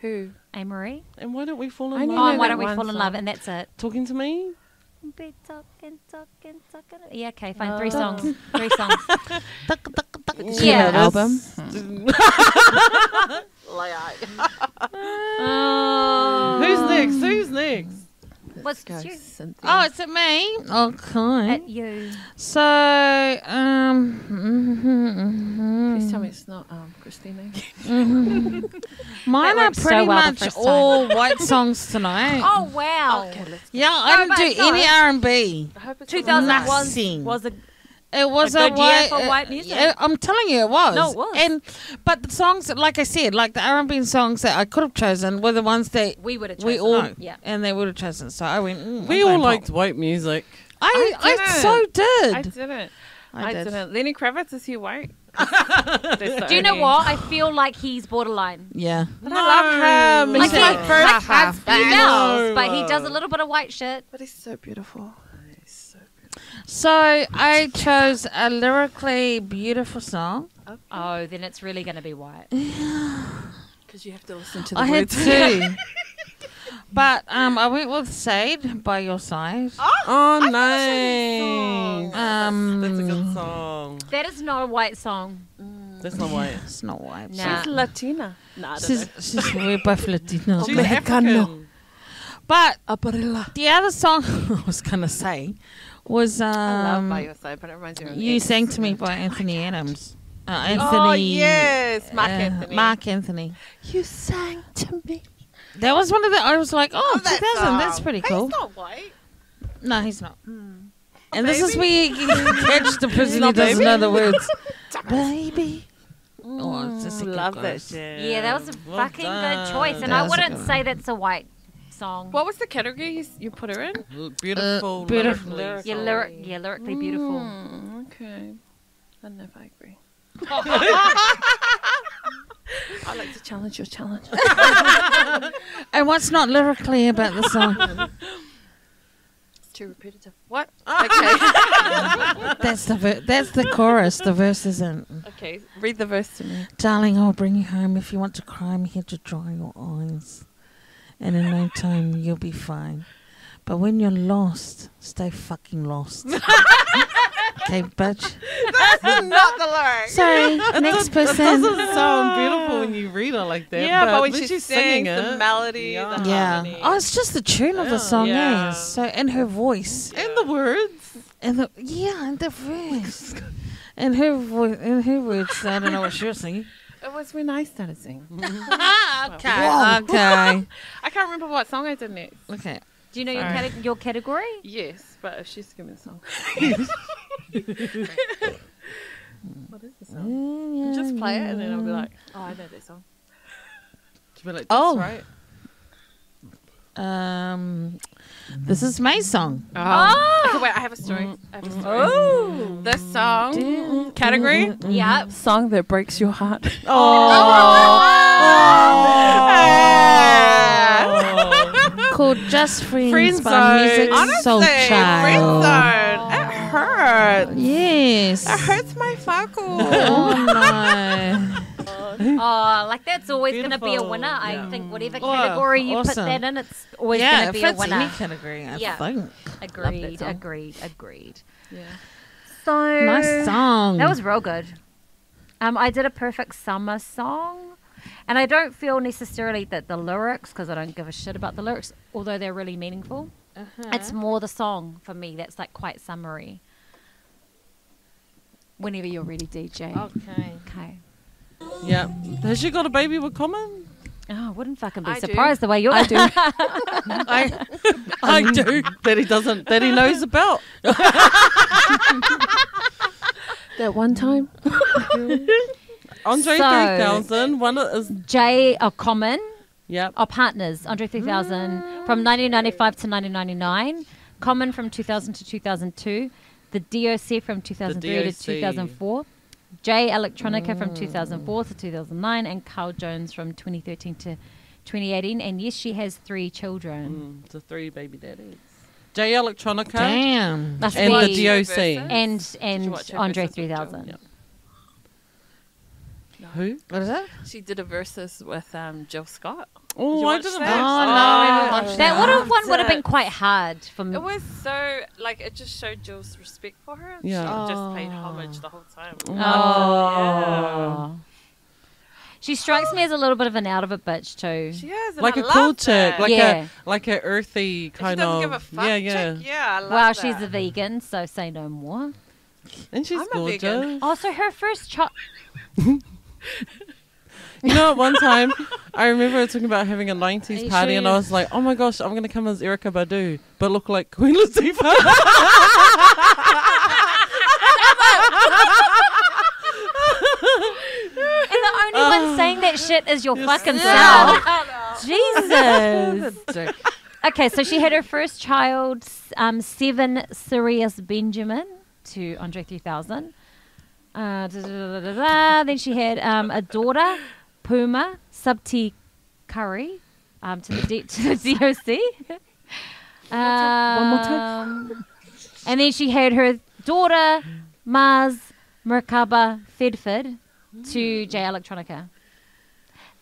Who? Amerie. And why don't we fall in I love? Oh, why don't we one fall in love? And that's it. Talking to me. Be talking, talking, talking. Yeah, okay, fine. Three oh. songs. Three songs. Yeah. This- album? oh. Who's next? Who's next? What's Go, you? Cynthia. Oh, is it me? Okay. At you. So, um, Please tell me it's not um, Christina. mine are worked so pretty well much all white songs tonight. Oh wow. okay, let's. Yeah, I No, didn't do no. any R and B. I hope it's 2001 Nothing. was a It was A a, good year white. for uh, white music. yeah, I'm telling you, it was. No, it was. And but the songs, like I said, like the R and B songs that I could have chosen were the ones that we would have we chosen. all No. Yeah. and they would have chosen. So I went. Mm, We I'm all liked pop. white music. I I I, didn't. so did. I didn't. I I, did. didn't. Lenny Kravitz is he white? Do you know what? I feel like he's borderline. Yeah. But I love him. Like He's he, my first like, husband. he does, but he does a little bit of white shit. But he's so beautiful. He's so I chose a lyrically beautiful song. Oh, then it's really going to be white. Because you have to listen to the I had words. two. but um, I went with Sade by your side. Oh, song. nice. Um, That's a good song. That is not a white song. That's not white. It's not white. Nah. She's Latina. Nah, I don't She's, she's, we're both Latino. She's Mexicano. African. But. Aparilla. the other song I was gonna say was I love um, By Your Side, but it reminds me of an "You. Sang to Me" by Anthony Adams. Uh, Anthony. Oh, yes. Marc uh, Anthony. Marc Anthony. You sang to me. That was one of the. I was like, oh, Love that 2000. That's song. pretty cool. He's not white. No, he's not. Oh, and this is where you can catch the person who not doesn't baby? know the words. baby. Oh, it's just a Love that shit. Yeah, that was a Well fucking done. good choice. And That I wouldn't say that's a white song. What was the category you, you put her in? L- Beautiful. Uh, beautiful. lyrically. yeah, lyric, yeah, lyrically beautiful. Mm, okay. I don't know if I agree. I like to challenge your challenge. And what's not lyrically about the song? It's too repetitive. What? Okay. that's the ver- that's the chorus. The verse isn't. okay. Read the verse to me. Darling, I'll bring you home. If you want to cry, I'm here to dry your eyes. And in no time, you'll be fine. But when you're lost, stay fucking lost. okay, bitch. Not the lyrics. Sorry, next It person. doesn't sound beautiful when you read it like that. Yeah, but, when when she she's sings singing the melody, Yeah. the Yeah. harmony. Oh, it's just the tune of the song, Yeah. yeah. So, and her voice. and the words. And the, yeah, and the verse. and her voice, and her words. I don't know what she was singing. It was when I started singing. okay. Okay. I can't remember what song I did next. Okay. Do you know your, Sorry. cate- your category? Yes, but if she's giving a song. what is the song? Just play it and then I'll be like, oh, I know that song. To be like, Oh. right. Um, this is May's song. Oh. Ah! Okay, wait, I have a story. I have a story. Oh. This song category Yeah. song that breaks your heart. Oh. oh. oh. Called Just Friends Friend by Zone. Musiq Honestly, Soul friend Child. zone. It hurts. Yes. It hurts my facu. Oh no. Oh, like that's always going to be a Beautiful. winner. I think whatever Oh, category you put that in, it's always yeah, going to be a fits winner. any category, I Yeah. think. Agreed, agreed, agreed. Yeah. So Nice song. That was real good. Um, I did a perfect summer song, and I don't feel necessarily that the lyrics, because I don't give a shit about the lyrics, although they're really meaningful. Uh-huh. It's more the song for me that's like quite summary. Whenever you're ready, DJ. Okay. Okay. Yeah. Has she got a baby with Common? Oh, I wouldn't fucking be I do. surprised the way you're. I do. I, I um, do. That he doesn't, that he knows about. that one time. Andre So- 3000, one of is, Jay, a common, yep. our partners, Andre 3000, mm. from 1995 to 1999. Common from 2000 to 2002. The DOC from 2003 to DOC. 2004. Jay Electronica from 2004 to 2009. And Carl Jones from 2013 to 2018. And yes, she has three children. Mm, the three baby daddies. Jay Electronica Damn. Must and the DOC. And, and Andre 3000. Yeah. Who? What is that? She did a versus with um, Jill Scott. Oh, you I didn't. that? Oh, watch no, I haven't watched That would have one would have been quite hard for me. It was so like it just showed Jill's respect for her. Yeah. she just paid homage the whole time. Oh. She strikes me as a little bit of an out of it bitch too. She is and like I a cool love chick, like Yeah. a like a earthy kind she doesn't of. give a fuck. yeah, yeah. Chick. Yeah, I love Wow, that. she's a vegan, so say no more. And she's I'm a gorgeous. vegan. Also, her first child. You know, at one time, I remember talking about having a 90s party, sure and I was like, oh my gosh, I'm going to come as Erykah Badu, but look like Queen Latifah. And the only one saying that shit is your fucking yourself. self. Jesus. okay, so she had her first child, um, seven Sirius Benjamin, to Andre 3000. Uh, da, da, da. Then she had um, a daughter, Puma Sabti Curry, um, to the D- to the DOC. One more time. Um, And then she had her daughter, Mars Merkaba Thedford, to Jay Electronica.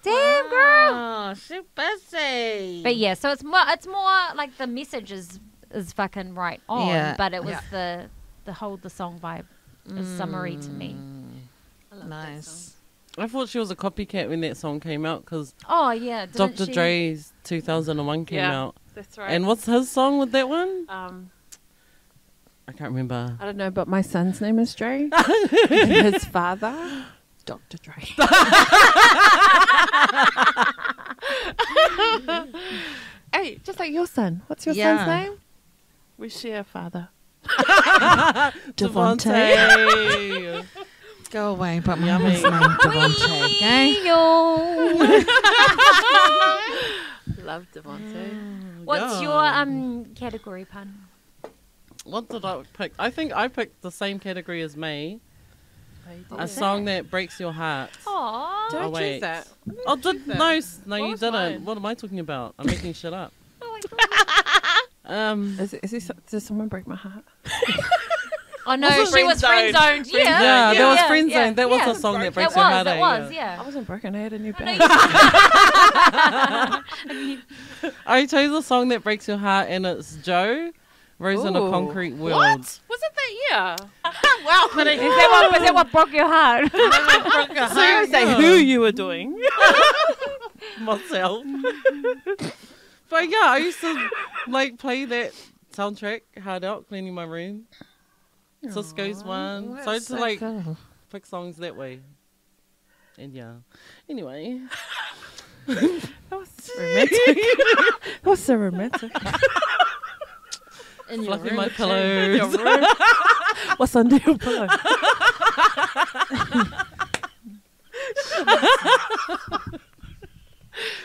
Damn, girl. Oh, she busy. But yeah, so it's more it's more like the message is is fucking right on, Yeah. but it was Yeah. the the whole the song vibe is summary to me. nice. I thought she was a copycat when that song came out because Oh yeah, didn't Dr. she? Dre's 2001 came Yeah. out. That's right. And what's his song with that one? um, I can't remember. I don't know, but my son's name is Dre. and his father, Dr. Dre. hey, just like your son. What's your Yeah. son's name? We share a father. Devontae. Go away, but my Yummy. husband's name Devontae, okay? Yo. Love Devontae. What's your Yeah. um category pun? What did I pick? I think I picked the same category as me. A song that breaks your heart. Aww. Did I Oh, choose wait. that? Oh, did, that. no, s- no, What you was didn't. mine? What am I talking about? I'm making shit up. Oh, my God. Um, Is, is this, does someone break my heart? oh no, Was it she was friend friend zoned. zoned? Yeah, yeah, that was yeah, friend yeah, zone. That was yeah. a song that breaks That your heart. that eh? was, Yeah. I wasn't broken. I had a new I know bag. you- I chose a song that breaks your heart, and it's Joe, Rose in a Concrete World. What? Was it that year? Wow, is that what was that what broke your heart? So you say who you were doing. myself. But yeah, I used to like play that soundtrack hard out cleaning my room. Cisco's one. So I used to like pick songs that way. And yeah. Anyway. That was so romantic. that was so romantic. In Fluffing my Your pillows. room. What's under your pillow?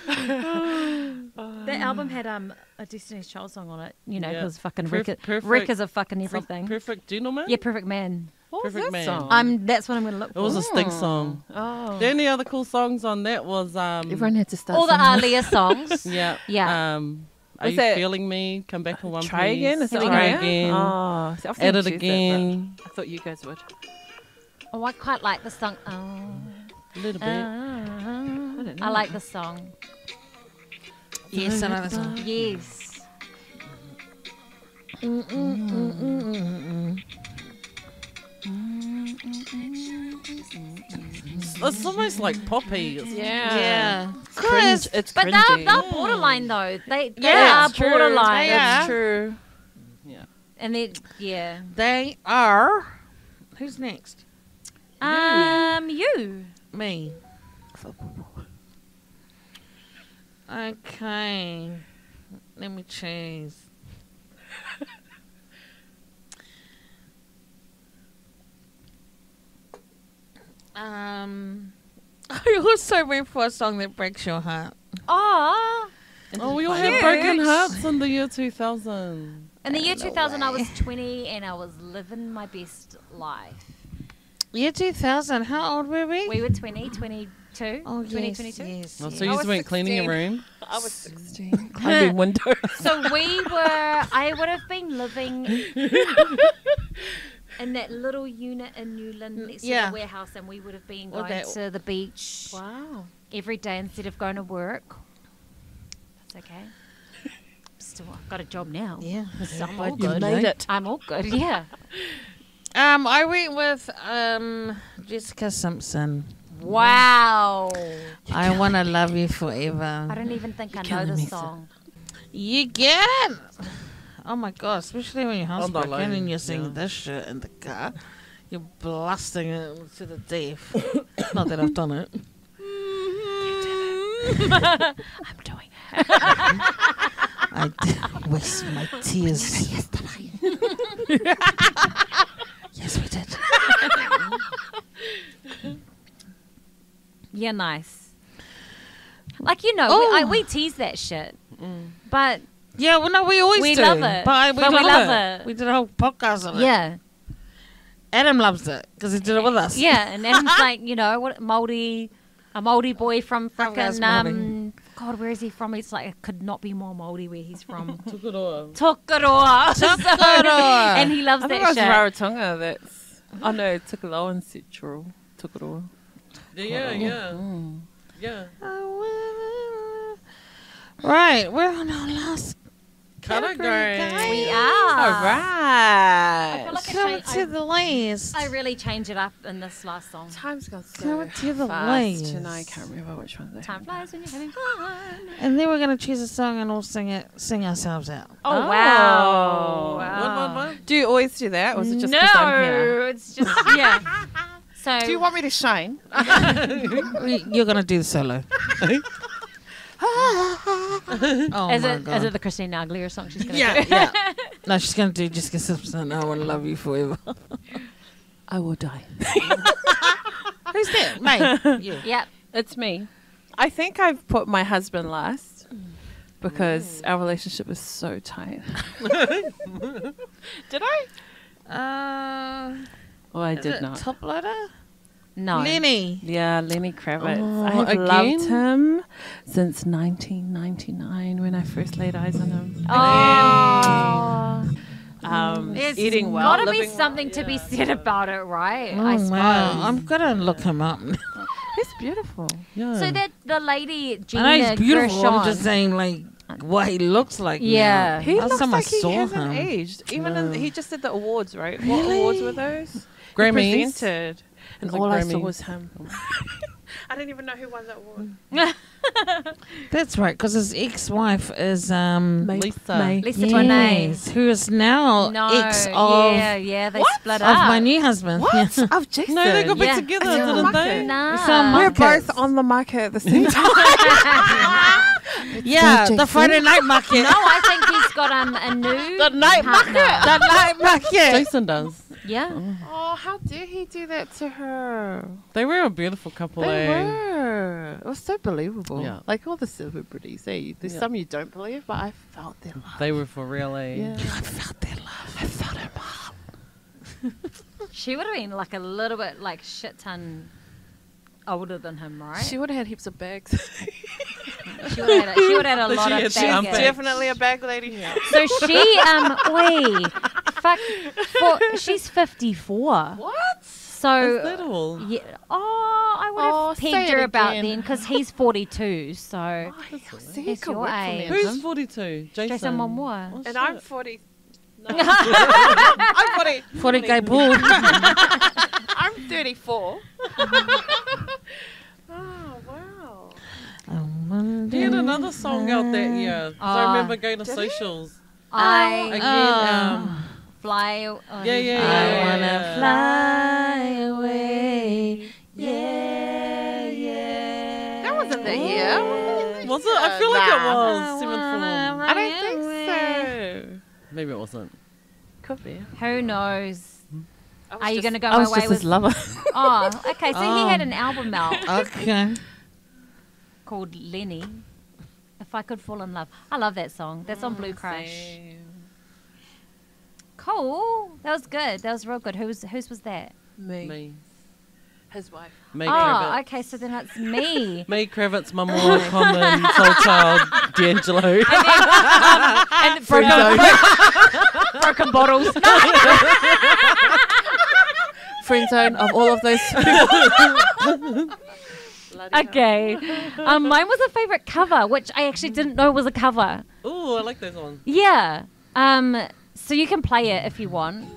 That album had um a Destiny's Child song on it, you know, Yeah. because fucking Perf- Rick, is- perfect- Rick is a fucking Some everything. Perfect gentleman? yeah, Perfect Man. What was Perfect that Man. song? Um, that's what I'm gonna look for. It for. was a stink song. oh. The only other cool songs on that was um Everyone had to start. All the somewhere. Aaliyah songs. Yeah. Yeah. Um Are Was you that- feeling me? Come back in one Try piece. again? Is it Here Try go. again. Oh, see, I've seen Add you it choose that, again. but I thought you guys would. Oh, I quite like the song. Oh, A little bit. uh, don't I like the song. Yes, I know that song. Yes. It's almost like poppy. It's- Yeah. Yeah. Cringe. It's But they're, they're borderline though. They they Yeah, are it's true. borderline. They That's true. Yeah. And then yeah. They are. Who's next? Um, you. Me. Okay. Let me choose. um, I also went for a song that breaks your heart. Oh. Oh, we all had broken hearts in the year 2000. In the year 2000, I was 20 and I was living my best life. Year 2000. How old were we? We were 20, 20, 22, oh, 20, yes, 22. yes, Oh, so I you was went cleaning your room? I was 16, climbing windows. So we were, I would have been living in that little unit in New Lynn next to Yeah. the warehouse, and we would have been going that- to the beach Wow. every day instead of going to work. That's okay. Still, I've got a job now. Yeah. So I'm But all you good. made it. I'm all good. Yeah. Um, I went with um Jessica Simpson. Wow. I want to love you forever. I don't even think I know killing the me, sir. song. You get. Oh my god! Especially when you're On the housebroken and you're singing yeah. this shit in the car, you're blasting it to the death. Not that I've done it. Mm-hmm. I'm doing it. I did waste my tears. Yesterday. Yes, we did. Yeah, nice. Like you know, Oh. we, I, we tease that shit, but Yeah, well, no, we always We do. love it. But, I, we, But we love, love it. it. We did a whole podcast on it. yeah, Adam loves it because he did it with us. yeah, and it's like you know what Moldy, a Moldy boy from Oh, frickin' um, God, where is he from? It's like it could not be more Moldy where he's from. All. Tokoroa. Tokoroa. and he loves I think that it was shit. Rarotonga. That's. Oh no, Tukaloa and Central. Tukaroa. Yeah, yeah, Mm. yeah. Right, we're on our last Category. guys. we are. All right. I right. feel like I, Come changed, to the list. I, I really changed it up in this last song. Time's gone so Come to the fast, ways. and I can't remember which one. Time have. flies when you're having fun. and then we're gonna choose a song and all sing it, sing ourselves out. Oh, Oh. wow. What, what, what? Do you always do that, or is it just no, 'cause I'm here? it's just yeah. So Do you want me to shine? You're gonna do the solo. oh is my it god! is it the Christina Aguilera song she's gonna yeah, do? yeah. No, she's gonna do Jessica Simpson. I want to love you forever. I will die. Who's that? May. You. Yep. It's me. I think I've put my husband last because our relationship is so tight. did I? Uh, Oh, I is did it not. Toploader. No. Lenny. Yeah, Lenny Kravitz. Oh, I have again? loved him since 1999 when I first laid eyes on him. Oh. Um, There's eating well, gotta be living well, something to be yeah. said about it, right? Oh I suppose. wow! I'm gonna look him up. He's beautiful. Yeah. So that the lady Gina I know he's beautiful. I'm Gershon- just saying, like, what he looks like. Yeah. now. He Last looks time I like he saw hasn't him. aged. Even in, he just did the awards, right? What awards were those? He Grammys. presented, and Was it all I saw Grammys? was him. I didn't even know who won that award. That's right, because his ex-wife is um. Lisa. Lisa Bonet. Yes, who is now No, ex of yeah, yeah, they What? split of up. my new husband. What? Of Jason. No, they got back Yeah. together, Yeah. didn't they? Nah. It's on We're Markets. both on the market at the same time. Yeah, the Jason. Friday night market. no, I think he's got um, a new the night partner. market. The night market. Jason does. Yeah. oh, how dare he do that to her? They were a beautiful couple. They eh? were. It was so believable. Yeah. Like all the celebrities, eh? There's Yeah. some you don't believe, but I felt their love. They were for real. Eh? Yeah. I felt their love. I felt her heart. She would have been like a little bit like shit ton older than him, right? She would have had heaps of bags. She would have had a, she would have had a But lot she of had baggage. bags. Definitely a bag lady. So she um wait, fuck, for, she's fifty four. What? So Is that yeah, oh, I would have Oh, pegged her about again. then because he's forty two. So Oh, see, He's your work age. Who's 42? Jason. Jason Momoa. Oh, And I'm shit. 40. No. I'm 40. For the gay bull. I'm 34. oh, wow. He had another song out that year. 'cause I remember going to Did he? socials. I Again, Oh. um, fly. on- Yeah, yeah, I yeah. wanna fly away. Yeah, yeah. That wasn't the year. was it? I feel like it Nah. was. Seventh form. I don't think so. Maybe it wasn't. Could be. Who knows? I was Are you gonna go I was away just his with- lover. Oh, okay. So he Oh. had an album out Okay. called Lenny. If I could fall in love, I love that song. That's on mm, Blue Crush. Cool. That was good. That was real good. Who's whose was that? Me. Me. His wife. May oh, Kravitz. okay. So then it's me. May Kravitz, my more common soul child, D'Angelo. and um, broken, broken bottles. Friend zone of all of those. Okay. Um, mine was a favorite cover, which I actually didn't know was a cover. Oh, I like those ones. Yeah. Um, so you can play it if you want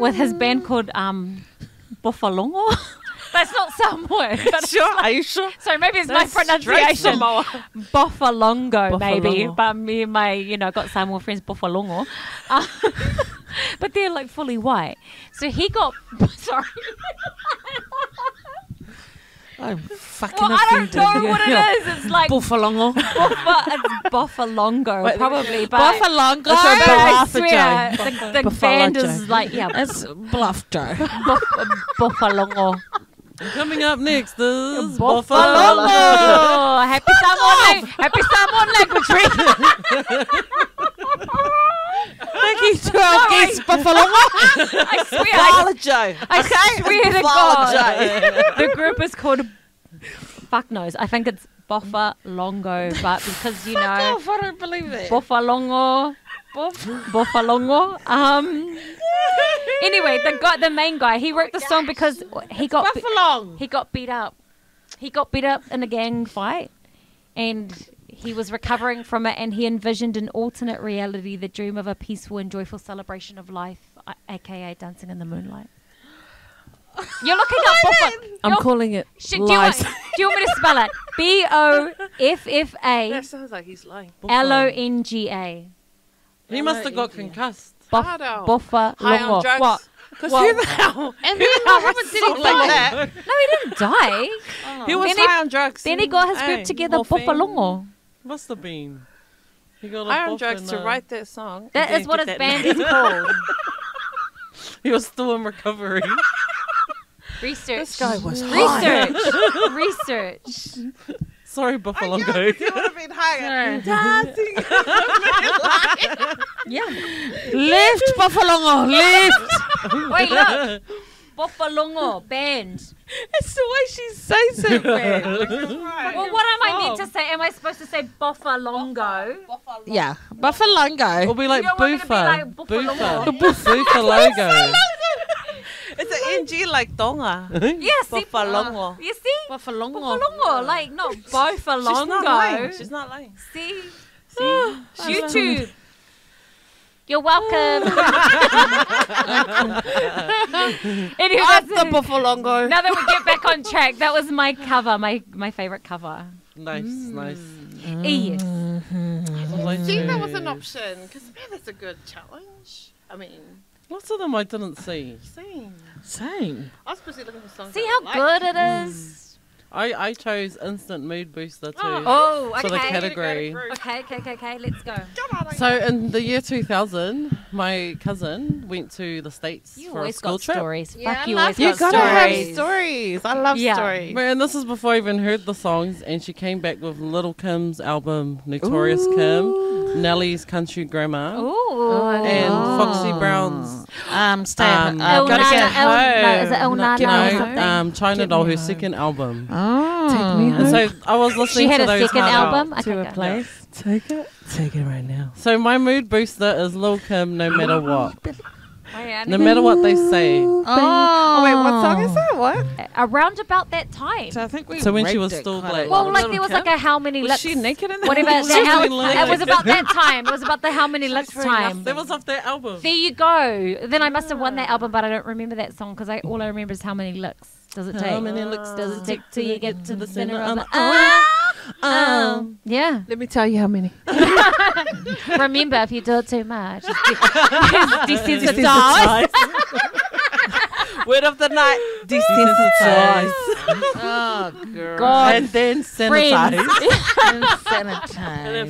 with his band called um, Boffalongo. That's not Samoan. But sure? Are you sure? so maybe it's my pronunciation. Boffalongo, maybe. But me and my, you know, got Samoan friends, Boffalongo. Uh, but they're like fully white. So he got, sorry. I'm fucking Well, I don't know what it is. It's like Buffalongo. Wait, probably. But, Buffalongo. but I swear, the, the band is like, yeah, It's Bluff Joe. Buff- uh, Boffalongo. Coming up next is Boffalongo. Buffalo. Happy Samoan, happy Samoan language week. Thank you to our guest, Buffalongo. I swear, I, Joe. I swear to God, the group is called Fuck knows. I think it's Boffalongo, but because you know. I don't believe it. Boffa Longo, Boffalongo. Boffalongo. Um. Anyway, the guy, the main guy, he wrote the song because he got be- he got beat up. He got beat up in a gang fight, and he was recovering from it. And he envisioned an alternate reality, the dream of a peaceful and joyful celebration of life, a- aka dancing in the moonlight. You're looking up Bofa. I'm you're- calling it Shit, do, you want, lies. do you want me to spell it? B O F F A That sounds like he's lying. L O N G A. He must have got concussed. Bof- Hardo. Boffa High on Longo. drugs. What? Because Well- who the hell? And then what happened to Song him like like that. No, he didn't die. He was Then he- high on drugs. then he got his group Hey, together, morphine. Boffalongo. Must have been. He got a High on buff drugs to uh, write that song. That and is then what his band name. is called. He was still in recovery. Research. This guy was high. Research. Research. Sorry, Buffalo. would have been higher. Dancing. Left Buffalo. Left. Wait, look. Boffalongo band. That's the way she says it, man. Well, what am I meant to say? Am I supposed to say Boffalongo? yeah. Buffalongo. We'll be like You don't want me to be Boofa. like Buffalongo? Boofa. Boofa logo. It's an NG like Tonga. Yes, see? Boffalongo. Uh, you see? Buffalongo. Boffalongo. Like, not She's not lying. Boffalongo. She's not lying. See? See? YouTube. You're welcome. anyway, Up that's the Boffalongo. now that we get back on track, that was my cover, my my favorite cover. Nice, nice. Mm. Yes. Like I think that was an option because man, that's a good challenge. I mean, Lots of them I didn't see. same. Same. I was busy looking for songs. See how I like. good it is. Mm. I, I chose instant mood booster too. Oh, For oh, the category. Okay, okay, okay, okay. Let's go. So in the year 2000, my cousin went to the States You for a school got trip. stories. Yeah, Fuck I you, love always you got gotta stories. have stories. I love Yeah. stories. Man, this is before I even heard the songs, and she came back with Lil Kim's album, Notorious Kim, Nelly's Country Grammar, Ooh. and Foxy Brown's Um, stay Um, at El home. gotta Nana, get El, no, home. is it El Nana get or me something? um, China Get Doll, her home. second album. Oh. Take me And so I was listening she had to a those second hard out. album. to a go. place. Take it. Take it right now. So my mood booster is Lil Kim, no matter what. Yeah, No matter what they say. Oh. Oh wait, what song is that? What? Around about that time. So I think we So when she was still quite a black. Well, like there was Kim? like a how many Was licks. she naked in that? Whatever. She that how, doing licks. it was about that time. It was about the how many licks time. That was off their album. There you go. Then I must have won that album, but I don't remember that song because I all I remember is how many licks does it take? How many looks does it take till you get to the center of the? Ah, um, yeah. Let me tell you how many. Remember, if you do it too much, it's de- it's desensitized. Word of the night. Desensitized. Oh, girl. God, and then friends. sanitize.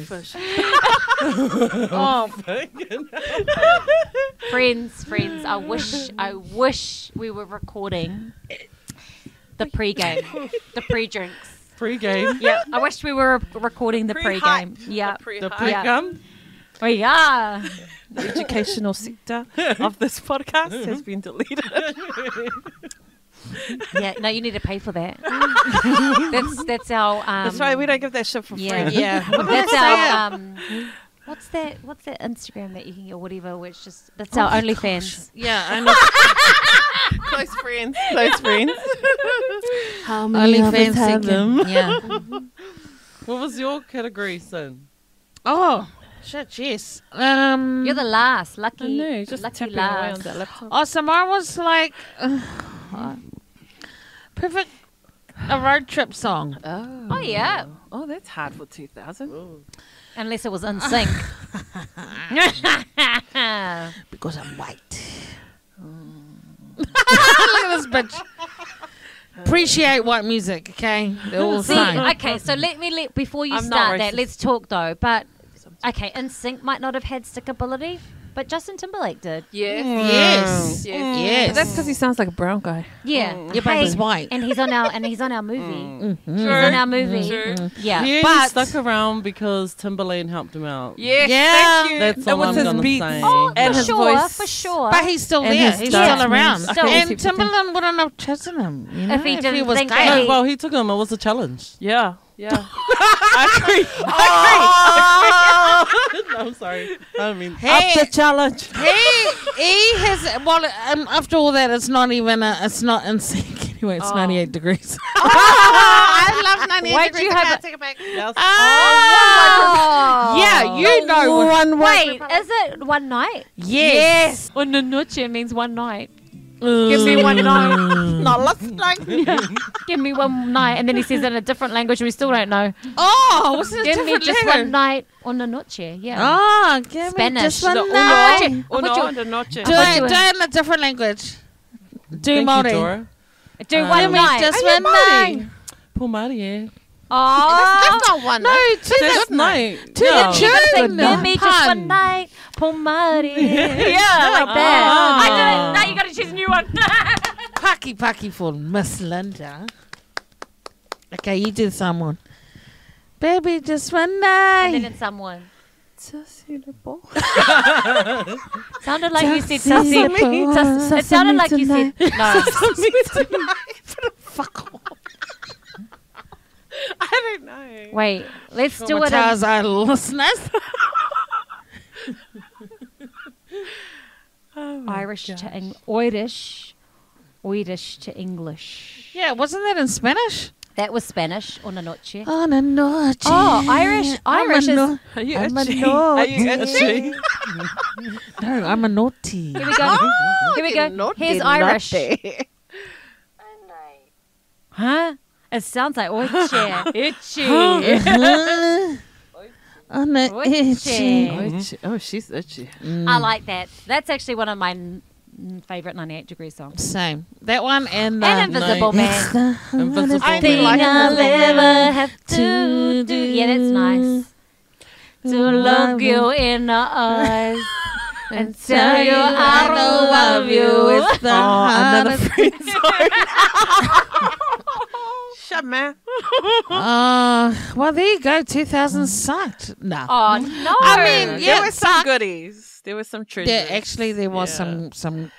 Sanitize. oh, friends, friends. I wish, I wish we were recording the pre-game, the pre-drinks. Pre-game. Yeah, I wish we were recording the Pre-hype. pre-game. Yeah. The Pre-hype. Yeah. pre-gum. We are. The educational sector of this podcast has been deleted. Yeah, no, you need to pay for that. that's that's our. Um, That's right. We don't give that shit for Yeah, free. Yeah. That's our. Um, what's that? What's that Instagram that you can get or whatever? Where it's just that's our OnlyFans. Yeah, I know. Close friends. Close friends. How OnlyFans second. Yeah. What was your category, son? Oh, shit, yes. Um, You're the last. I Lucky. know. Just lucky tapping away on last. that laptop. oh, so mine was like uh, perfect a road trip song. Oh. Oh yeah. Oh, that's hard for 2000. Unless it was NSYNC. Because I'm white. Look at this bitch. Appreciate white music, okay? They're all See, same. okay, so let me let before you I'm start that, let's talk though. But okay, NSYNC might not have had stickability, but Justin Timberlake did. Yes. Mm. Yes. Mm. Yes. Mm. Yes. But that's because he sounds like a brown guy. Yeah, Yeah, but Hey, he's white. and he's on our and he's on our movie. Mhm. He's on our movie. True. Mm-hmm. Yeah, Yeah, he But- stuck around because Timberland helped him out. Yes. Yeah. Thank you. That's it all was I'm his gonna say. Oh, and for his sure, voice. for sure. But he's still And there. He's stuff. still around. Still. And Timberland wouldn't have chosen him. You know, If he didn't was think gay. he- well, he took him. It was a challenge. Yeah. Yeah. I agree. I no, I'm sorry. I don't mean Hey. up the challenge. he he has well um, after all that it's not even a, it's not NSYNC anyway it's Oh. 98 degrees I love 98 Why'd degrees. you I have can't a- take it back. Yes. Oh. yeah you know One Wait, is it one night? yes, Una noche means one night. Give me one mm. night. No, let's like. Give me one night, and then he says it in a different language and we still don't know. oh what's the Give me different just language? one night, una noche. Yeah. oh give Spanish. me just The one uno. night I Uno thought noche. do thought it do it in a different language do Thank Māori. you, Dora. Do Uh, one night. just one night Poor Marty, yeah. Oh, That's not one. no night. to That's the night. to yeah. the Say, tune give me just one Pun. night, pomari. yeah, like that. Ah. I did it. Now you got to choose a new one. Paki Paki for Miss Linda. Okay, you do someone. Baby, just one night. and then night. someone. Tussie the. Sounded like you said Sesame. Tussie. It sounded like you said no. Fuck off. I don't know. Wait, let's do it. In, Traumatize our listeners. Oh Irish to Eng- Irish, Irish to English. Yeah, wasn't that in Spanish? That was Spanish. Una noche. On a noche. Oh, Irish- I'm Irish a is- Are you I'm a itchy? naughty. Are you itchy? no, I'm a naughty. Here we go. Here we go. Naughty, Here's Irish. Huh? It sounds like oiche. Itchy. On a Itchy. itchy. Oh, itchy. Oh, she's itchy. I like that. That's actually one of my n- n- favorite 98 degree songs. Same. That one and, uh, And Invisible nice. Man. Invisible I Thing like I'll ever have to do. Yeah, that's nice. To look you in the eyes and tell you I don't love you. It's the Oh, another hardest- friend zone. Shut man. Uh, well, there you go. 2000 sucked. No. Oh no! I mean, yeah, there were some suck. goodies. There were some treasures. There actually there was Yeah. some some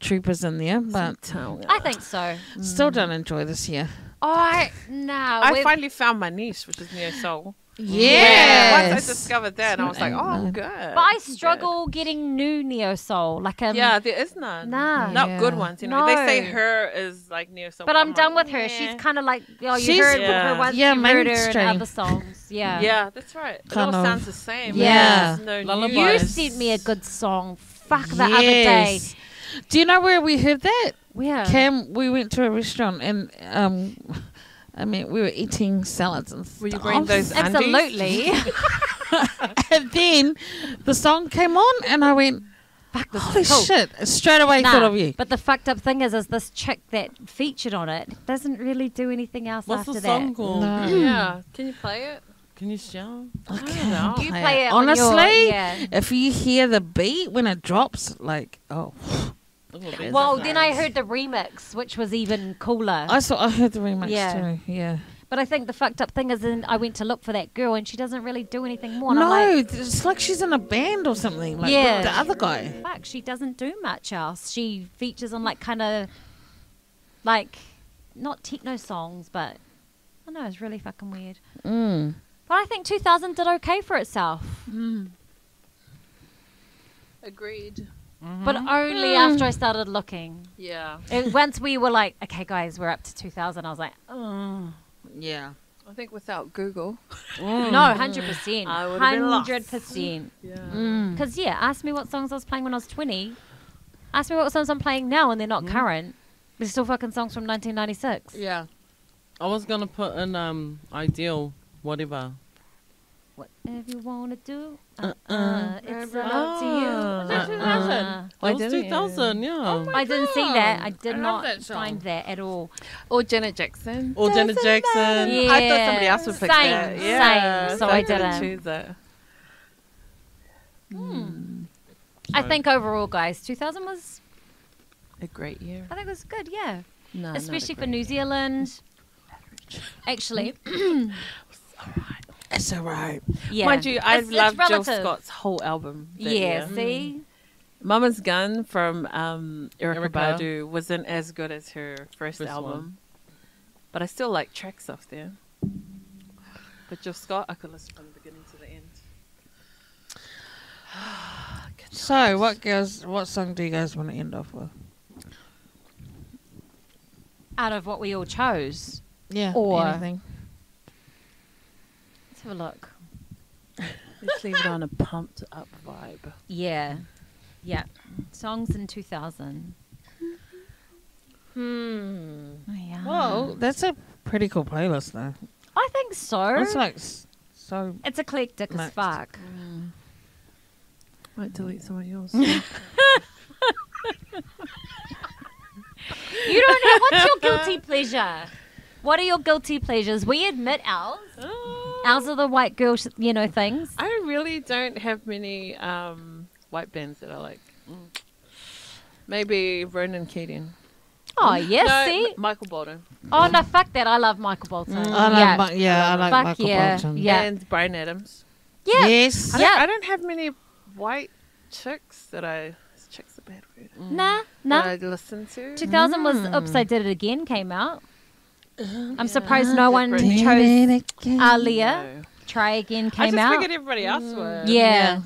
troopers in there, but I think so. still don't enjoy this year. I no. I finally found my niche, which is neo soul. Yes. Once I discovered that, I was like, oh, good. but I struggle getting new neo soul. Like um, Yeah, there is none. Nah. Not good ones. You know, they say her is like neo soul. But I'm done like, with her. She's kind of like oh, you She's- heard Yeah. her once. Yeah, you heard her in other songs. Yeah. Yeah, that's right. It all of- sounds the same. Yeah. There's no Lullaby. You sent me a good song. Fuck the other day. Do you know where we heard that? Where? Cam, we went to a restaurant and um, I mean we were eating salads and stuff. Were you wearing those undies? Absolutely. and then the song came on and I went, Fuck this holy cool. shit! Straight away Nah, thought of you. But the fucked up thing is, is this chick that featured on it doesn't really do anything else What's after the song that. called? No. Yeah. Can you play it? Can you shout? I don't can't. You play it Honestly, your- yeah. if you hear the beat when it drops, like oh, Well, then I heard the remix, which was even cooler. I saw I heard the remix Yeah. too. Yeah, But I think the fucked up thing is, then I went to look for that girl, and she doesn't really do anything more. No, like, it's like she's in a band or something. Like Yeah. the other guy. fuck, she doesn't do much else. She features on like kind of like not techno songs, but I don't know, it's really fucking weird. Mm. But I think 2000 did okay for itself, Agreed. But only Mm. after I started looking. Yeah. It, once we were like, okay, guys, we're up to 2000, I was like, oh. Yeah. I think without Google. No, hundred percent, I would've been lost. hundred percent. Yeah. Mm. Because yeah, ask me what songs I was playing when I was twenty. Ask me what songs I'm playing now, and they're not current. They're still fucking songs from 1996. Yeah. I was gonna put in um ideal whatever. Whatever you wanna do, uh, Uh-uh. uh, it's up to you. Ah. Was that 2000? Why That was didn't you? 2000, yeah. I didn't see that. I did I love not that song. find that at all. Or Janet Jackson. or Janet Jackson. Yeah. I thought somebody else would pick Same, that. Yeah. same. So I didn't didn't. choose it. I Right. think overall, guys, 2000 was A great year. I think it was good. Yeah, No, not a especially for great New Zealand. Actually, It's alright. yeah. Mind you, I It's- it's love Jill. Scott's whole album. Yeah, year. see, Mama's Gun from um, Erykah, Erykah. Badu wasn't as good as her first, First album, one. but I still like tracks off there. But Jill Scott, I could listen from the beginning to the end. So, what girls? What song do you guys want to end off with? out of what we all chose, Yeah. Or- anything. Let's have a look. Let's leave it on a pumped up vibe. Yeah, yeah. Songs in 2000. Hmm. Oh, yeah. Well, that's a pretty cool playlist, though. I think so. It's like s- so. It's eclectic as Mixed. fuck. Might delete some of yours. You don't know what's your guilty pleasure. What are your guilty pleasures? We admit ours. Ours are the white girl, sh- you know, things. I really don't have many um, white bands that I like. Maybe Ronan Keating. Oh yes, no, see. M- Michael Bolton. Oh no, fuck that. I love Michael Bolton. I love yeah, Mi- yeah, I like Fuck Michael yeah. Bolton. Yeah. And Bryan Adams. yeah. Yes. I, Yeah. don't, I don't have many white chicks that I. Chick's a bad word. Nah, That nah. I listen to. 2000 was Mm. Oops, I Did It Again came out. Uh-huh. I'm surprised no one Did chose Aaliyah. No. Try Again came I came just out. figured everybody else would. yeah. Yeah.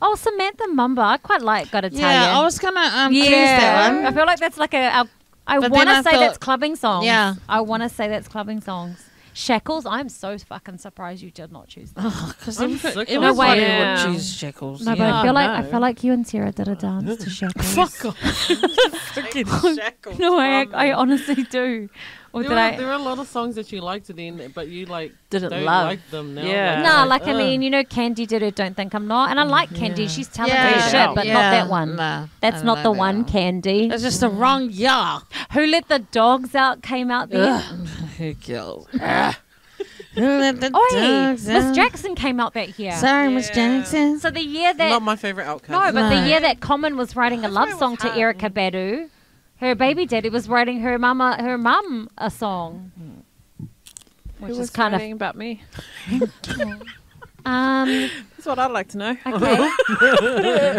Oh, Samantha Mumba. I quite like Gotta Tell Yeah, I was gonna um, yeah. choose that one. I feel like that's like a. a I want to say thought- that's clubbing songs. Yeah. I want to say that's clubbing songs. Shackles. I'm so fucking surprised you did not choose that. Because I'm sick of everybody it. would Yeah. choose Shackles. No, but. I feel Oh, like I feel like you and Sarah did a dance to Shackles. Fuck off. No, I, I honestly do. Or There did are, I? there are a lot of songs that you liked then, but you like Didn't don't love. like them now. Yeah. Nah, like I mean, you know, Kandi did it. Don't think I'm not, and I mm-hmm. like Kandi. Yeah. She's talented Yeah, shit, but not that one. Nah, That's not the like that one, Kandi. That's just the wrong yeah. Who let the dogs out? Came out there. Who kills? Who let the Oh, Miss? Jackson came out that year. Sorry, Miss Jackson. So the year that Not my favorite outcome. no, but the year that Common was writing a love song to. Erykah Badu, her baby daddy was writing her mama, her mum, a song, which Who is was kind writing about me? um. That's what I'd like to know. Okay.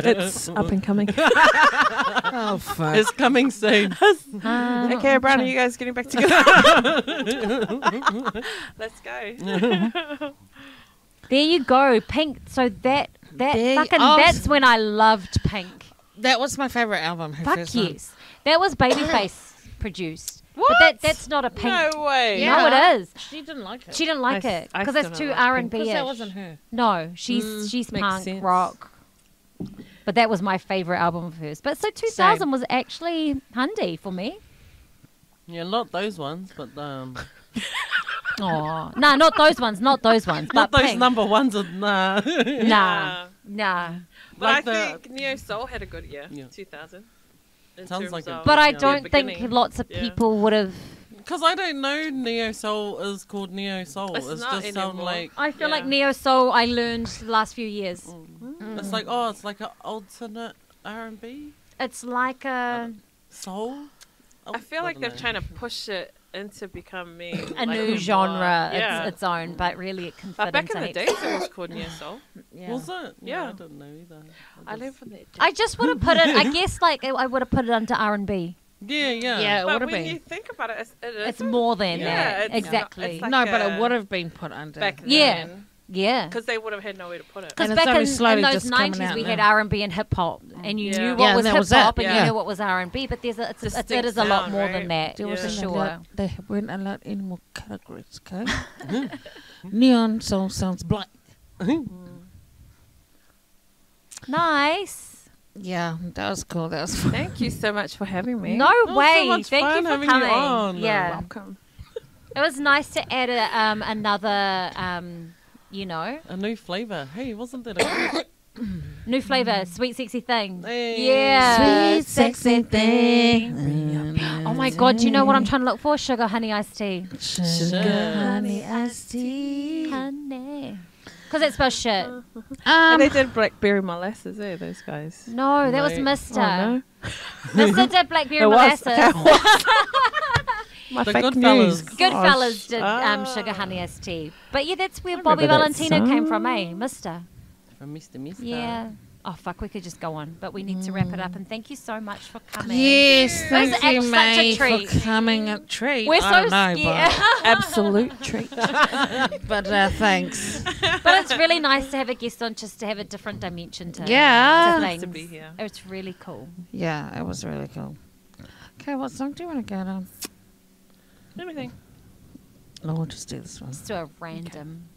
it's up and coming. Oh, fuck. It's coming soon. Uh, okay, Brown, are you guys getting back together? Let's go. There you go, Pink. So that that There fucking oh, that's when I loved Pink. that was my favorite album. Fuck first one. Yes, that was Babyface produced. But that that's not a Pink. No way. No, it is. She didn't like it. She didn't like I s- it because still it's too R and because B. that wasn't her. No, she's Mm, she's punk sense. rock. But that was my favorite album of hers. But so 2000 was actually handy for me. Yeah, not those ones, but um, Oh, no, not those ones, not those ones. not but those Pink. number ones. Are, nah. Nah, nah. But Like I the- think Neo Soul had a good year, Yeah. 2000. In Sounds like a- But I don't think lots of Yeah. people would have. Because I don't know Neo Soul is called Neo Soul. It's It's, not just sound like I feel Yeah. like neo soul. I learned the last few years. Mm. it's like oh, it's like an alternate R and B It's like a soul. I feel like they're trying to push it into become me a like, new genre, Yeah. its, its own, but really it can fit But back into in the days, it was called Neo Soul. Yeah. Was it? Yeah. I didn't know either. I just- live from there. I just would have put it. I guess like I would have put it under R and B. Yeah, yeah. Yeah, it would But have when been. you think about it, it's, it is It's more than Yeah, that. it's not- exactly. it's like no, but it would have been put under. back then. yeah. Yeah, because they would have had nowhere to put it. Because And it's back in, slowly in those nineties, we now. had R and B and hip hop, and you Yeah. knew what and was that hip was it, hop, and yeah. you knew what was R and B. But there's a, it's, it's, it Distinct is a lot more right? than that There Yeah. for wasn't sure. they weren't allowed any more categories, okay? Neon soul sounds black. Nice. Yeah, that was cool. That was fun. Thank you so much for having me. No so way. much Thank fun you for having you coming. on. Yeah, Welcome. it was nice to add a, um, another, um, you know, A new flavour. Hey, wasn't that a new flavor, sweet sexy thing. Hey. Yeah, Sweet, sexy thing. Oh my god, do you know what I'm trying to look for? Sugar honey iced tea. Sugar, honey, iced tea. Honey. Because it's spells shit. and Um, they did blackberry molasses, eh? Those guys. No, that was Mista. Oh, no. Mista did blackberry It was. molasses. My The fake good news. fellas. Goodfellaz did Ah. um, sugar honey iced tea. But yeah, that's where I Bobby remember that Valentino came from, eh? Mister. From Mr. Mister. Yeah. Oh fuck, we could just go on, but we need to wrap it up. And thank you so much for coming. yes, thank actually you, such a May, treat. for coming. A treat. We're I so don't know, scared, Absolute treat. but, but uh, thanks. but it's really nice to have a guest on, just to have a different dimension to Yeah. to Nice to be here. It's really cool. Yeah, it was really cool. Okay, what song do you want to get on? Anything. No, oh, we'll just do this one. Just do a random.